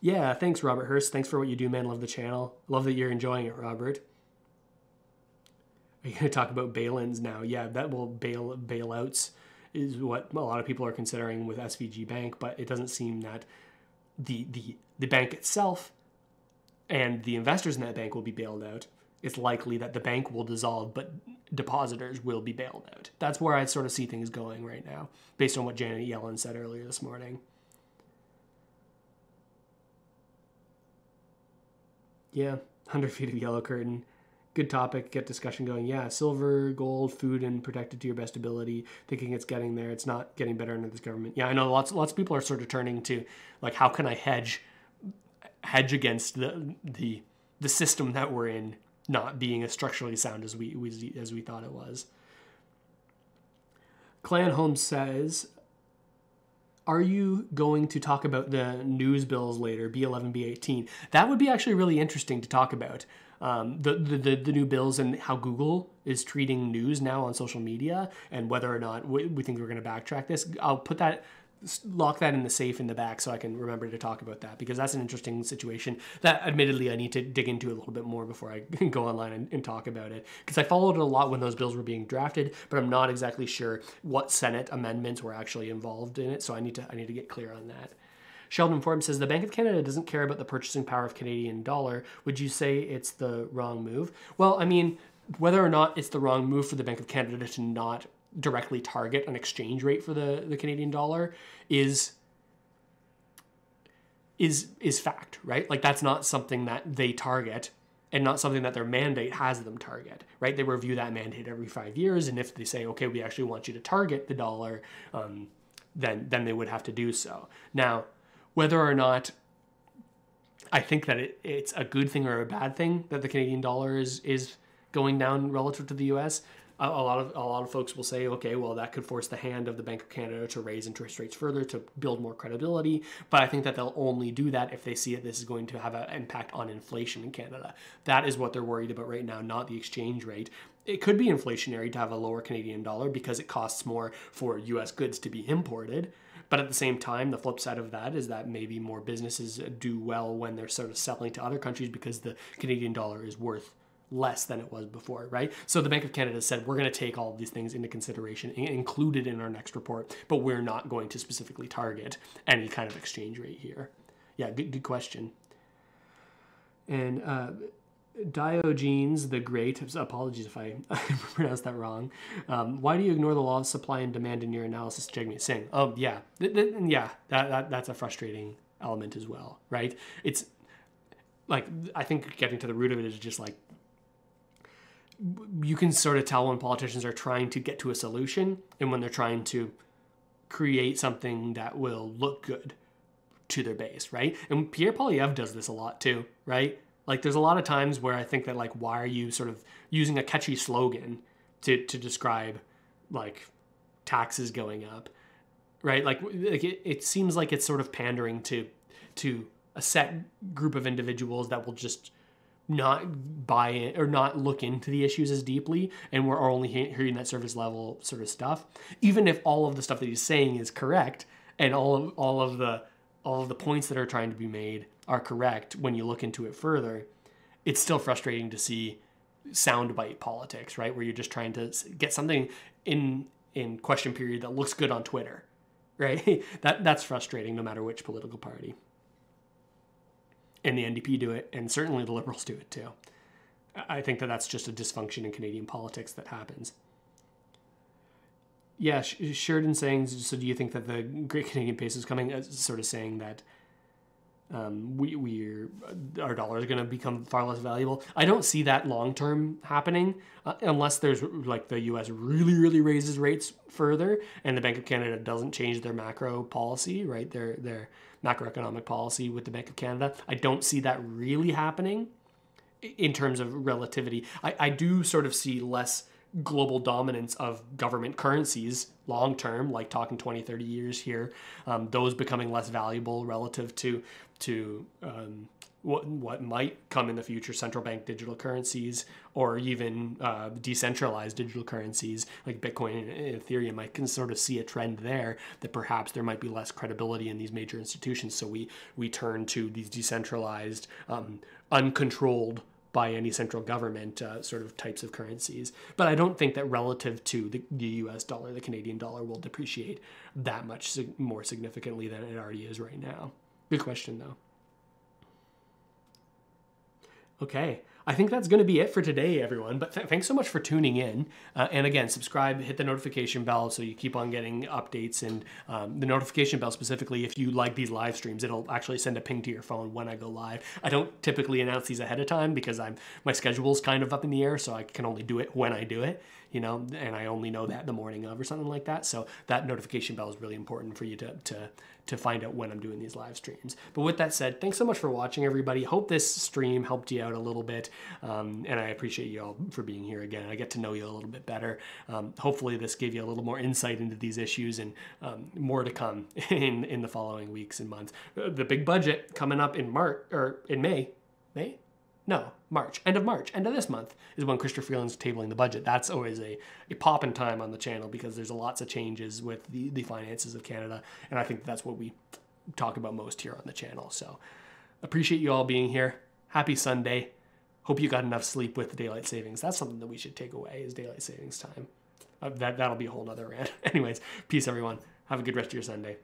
Yeah, thanks, Robert Hurst. Thanks for what you do, man. Love the channel. Love that you're enjoying it, Robert. Are you going to talk about bail-ins now? Yeah, that will bail bailouts is what a lot of people are considering with SVB Bank, but it doesn't seem that the the the bank itself and the investors in that bank will be bailed out. It's likely that the bank will dissolve, but depositors will be bailed out. That's where I sort of see things going right now, based on what Janet Yellen said earlier this morning. Yeah, 100 feet of yellow curtain. Good topic. Get discussion going. Yeah, silver, gold, food, and protected to your best ability. Thinking it's getting there. It's not getting better under this government. Yeah, I know lots lots of people are sort of turning to like how can I hedge hedge against the the the system that we're in not being as structurally sound as we, as we thought it was. Clan Holmes says, are you going to talk about the news bills later, C11, C18? That would be actually really interesting to talk about. Um, the, the, the, new bills and how Google is treating news now on social media and whether or not we, we think we're going to backtrack this. I'll put that lock that in the safe in the back so I can remember to talk about that because that's an interesting situation that admittedly I need to dig into a little bit more before I go online and, and talk about it because I followed it a lot when those bills were being drafted but I'm not exactly sure what Senate amendments were actually involved in it so I need to I need to get clear on that. Sheldon Forbes says the Bank of Canada doesn't care about the purchasing power of Canadian dollar. Would you say it's the wrong move? Well, I mean, whether or not it's the wrong move for the Bank of Canada to not directly target an exchange rate for the, the Canadian dollar is is is fact, right? Like that's not something that they target and not something that their mandate has them target, right? They review that mandate every five years, and if they say, okay, we actually want you to target the dollar, um, then then they would have to do so. Now, whether or not I think that it, it's a good thing or a bad thing that the Canadian dollar is is going down relative to the U.S a, lot of a lot of folks will say, okay, well that could force the hand of the Bank of Canada to raise interest rates further to build more credibility. But I think that they'll only do that if they see that this is going to have an impact on inflation in Canada. That is what they're worried about right now, not the exchange rate. It could be inflationary to have a lower Canadian dollar because it costs more for U.S. goods to be imported. But at the same time, the flip side of that is that maybe more businesses do well when they're sort of selling to other countries because the Canadian dollar is worth less than it was before, right? So the Bank of Canada said we're going to take all of these things into consideration, included in our next report, but we're not going to specifically target any kind of exchange rate here. Yeah, good, good question. And uh, Diogenes the Great, apologies if I, pronounced that wrong. Um, why do you ignore the law of supply and demand in your analysis, Jagmeet Singh? Oh, yeah. Yeah, that, that, that's a frustrating element as well, right? It's like, I think getting to the root of it is just like you can sort of tell when politicians are trying to get to a solution and when they're trying to create something that will look good to their base, right? And Pierre Poilievre does this a lot too, right? Like there's a lot of times where I think that like why are you sort of using a catchy slogan to to describe like taxes going up, right? Like, like it, it seems like it's sort of pandering to to a set group of individuals that will just not buy it or not look into the issues as deeply and we're only hearing that surface level sort of stuff. Even if all of the stuff that he's saying is correct and all of all of the all of the points that are trying to be made are correct when you look into it further it's still frustrating to see soundbite politics right? Where you're just trying to get something in in question period that looks good on twitter right? That that's frustrating no matter which political party and the NDP do it, and certainly the Liberals do it too. I think that that's just a dysfunction in Canadian politics that happens. Yeah, Sheridan saying, so do you think that the Great Canadian Pace is coming? Sort of saying that um, we we're our dollar is going to become far less valuable. I don't see that long term happening uh, unless there's like the U.S. really really raises rates further and the Bank of Canada doesn't change their macro policy, right? Their their macroeconomic policy with the Bank of Canada. I don't see that really happening in terms of relativity. I, I do sort of see less global dominance of government currencies long term, like talking 20, 30 years here, um, those becoming less valuable relative to to um, what what might come in the future, central bank digital currencies or even uh, decentralized digital currencies like Bitcoin and Ethereum. I can sort of see a trend there that perhaps there might be less credibility in these major institutions, so we we turn to these decentralized, um, uncontrolled by any central government uh, sort of types of currencies. But I don't think that relative to the, the US dollar, the Canadian dollar will depreciate that much more significantly than it already is right now. Good question, though. Okay. I think that's going to be it for today, everyone. But th- thanks so much for tuning in. Uh, and again, subscribe, hit the notification bell so you keep on getting updates. And um, the notification bell specifically, if you like these live streams, it'll actually send a ping to your phone when I go live. I don't typically announce these ahead of time because I'm my schedule's kind of up in the air, so I can only do it when I do it. You know, and I only know that the morning of or something like that. So that notification bell is really important for you to to to find out when I'm doing these live streams. But with that said, thanks so much for watching, everybody. Hope this stream helped you out a little bit, um, and I appreciate you all for being here again. I get to know you a little bit better. Um, hopefully, this gave you a little more insight into these issues, and um, more to come in in the following weeks and months. Uh, The big budget coming up in March or in May, May. No, March, end of March, end of this month is when Chrystia Freeland's tabling the budget. That's always a, a pop in time on the channel because there's lots of changes with the, the finances of Canada. And I think that's what we talk about most here on the channel. So appreciate you all being here. Happy Sunday. Hope you got enough sleep with the daylight savings. That's something that we should take away is daylight savings time. Uh, that, that'll be a whole nother rant. Anyways, peace everyone. Have a good rest of your Sunday.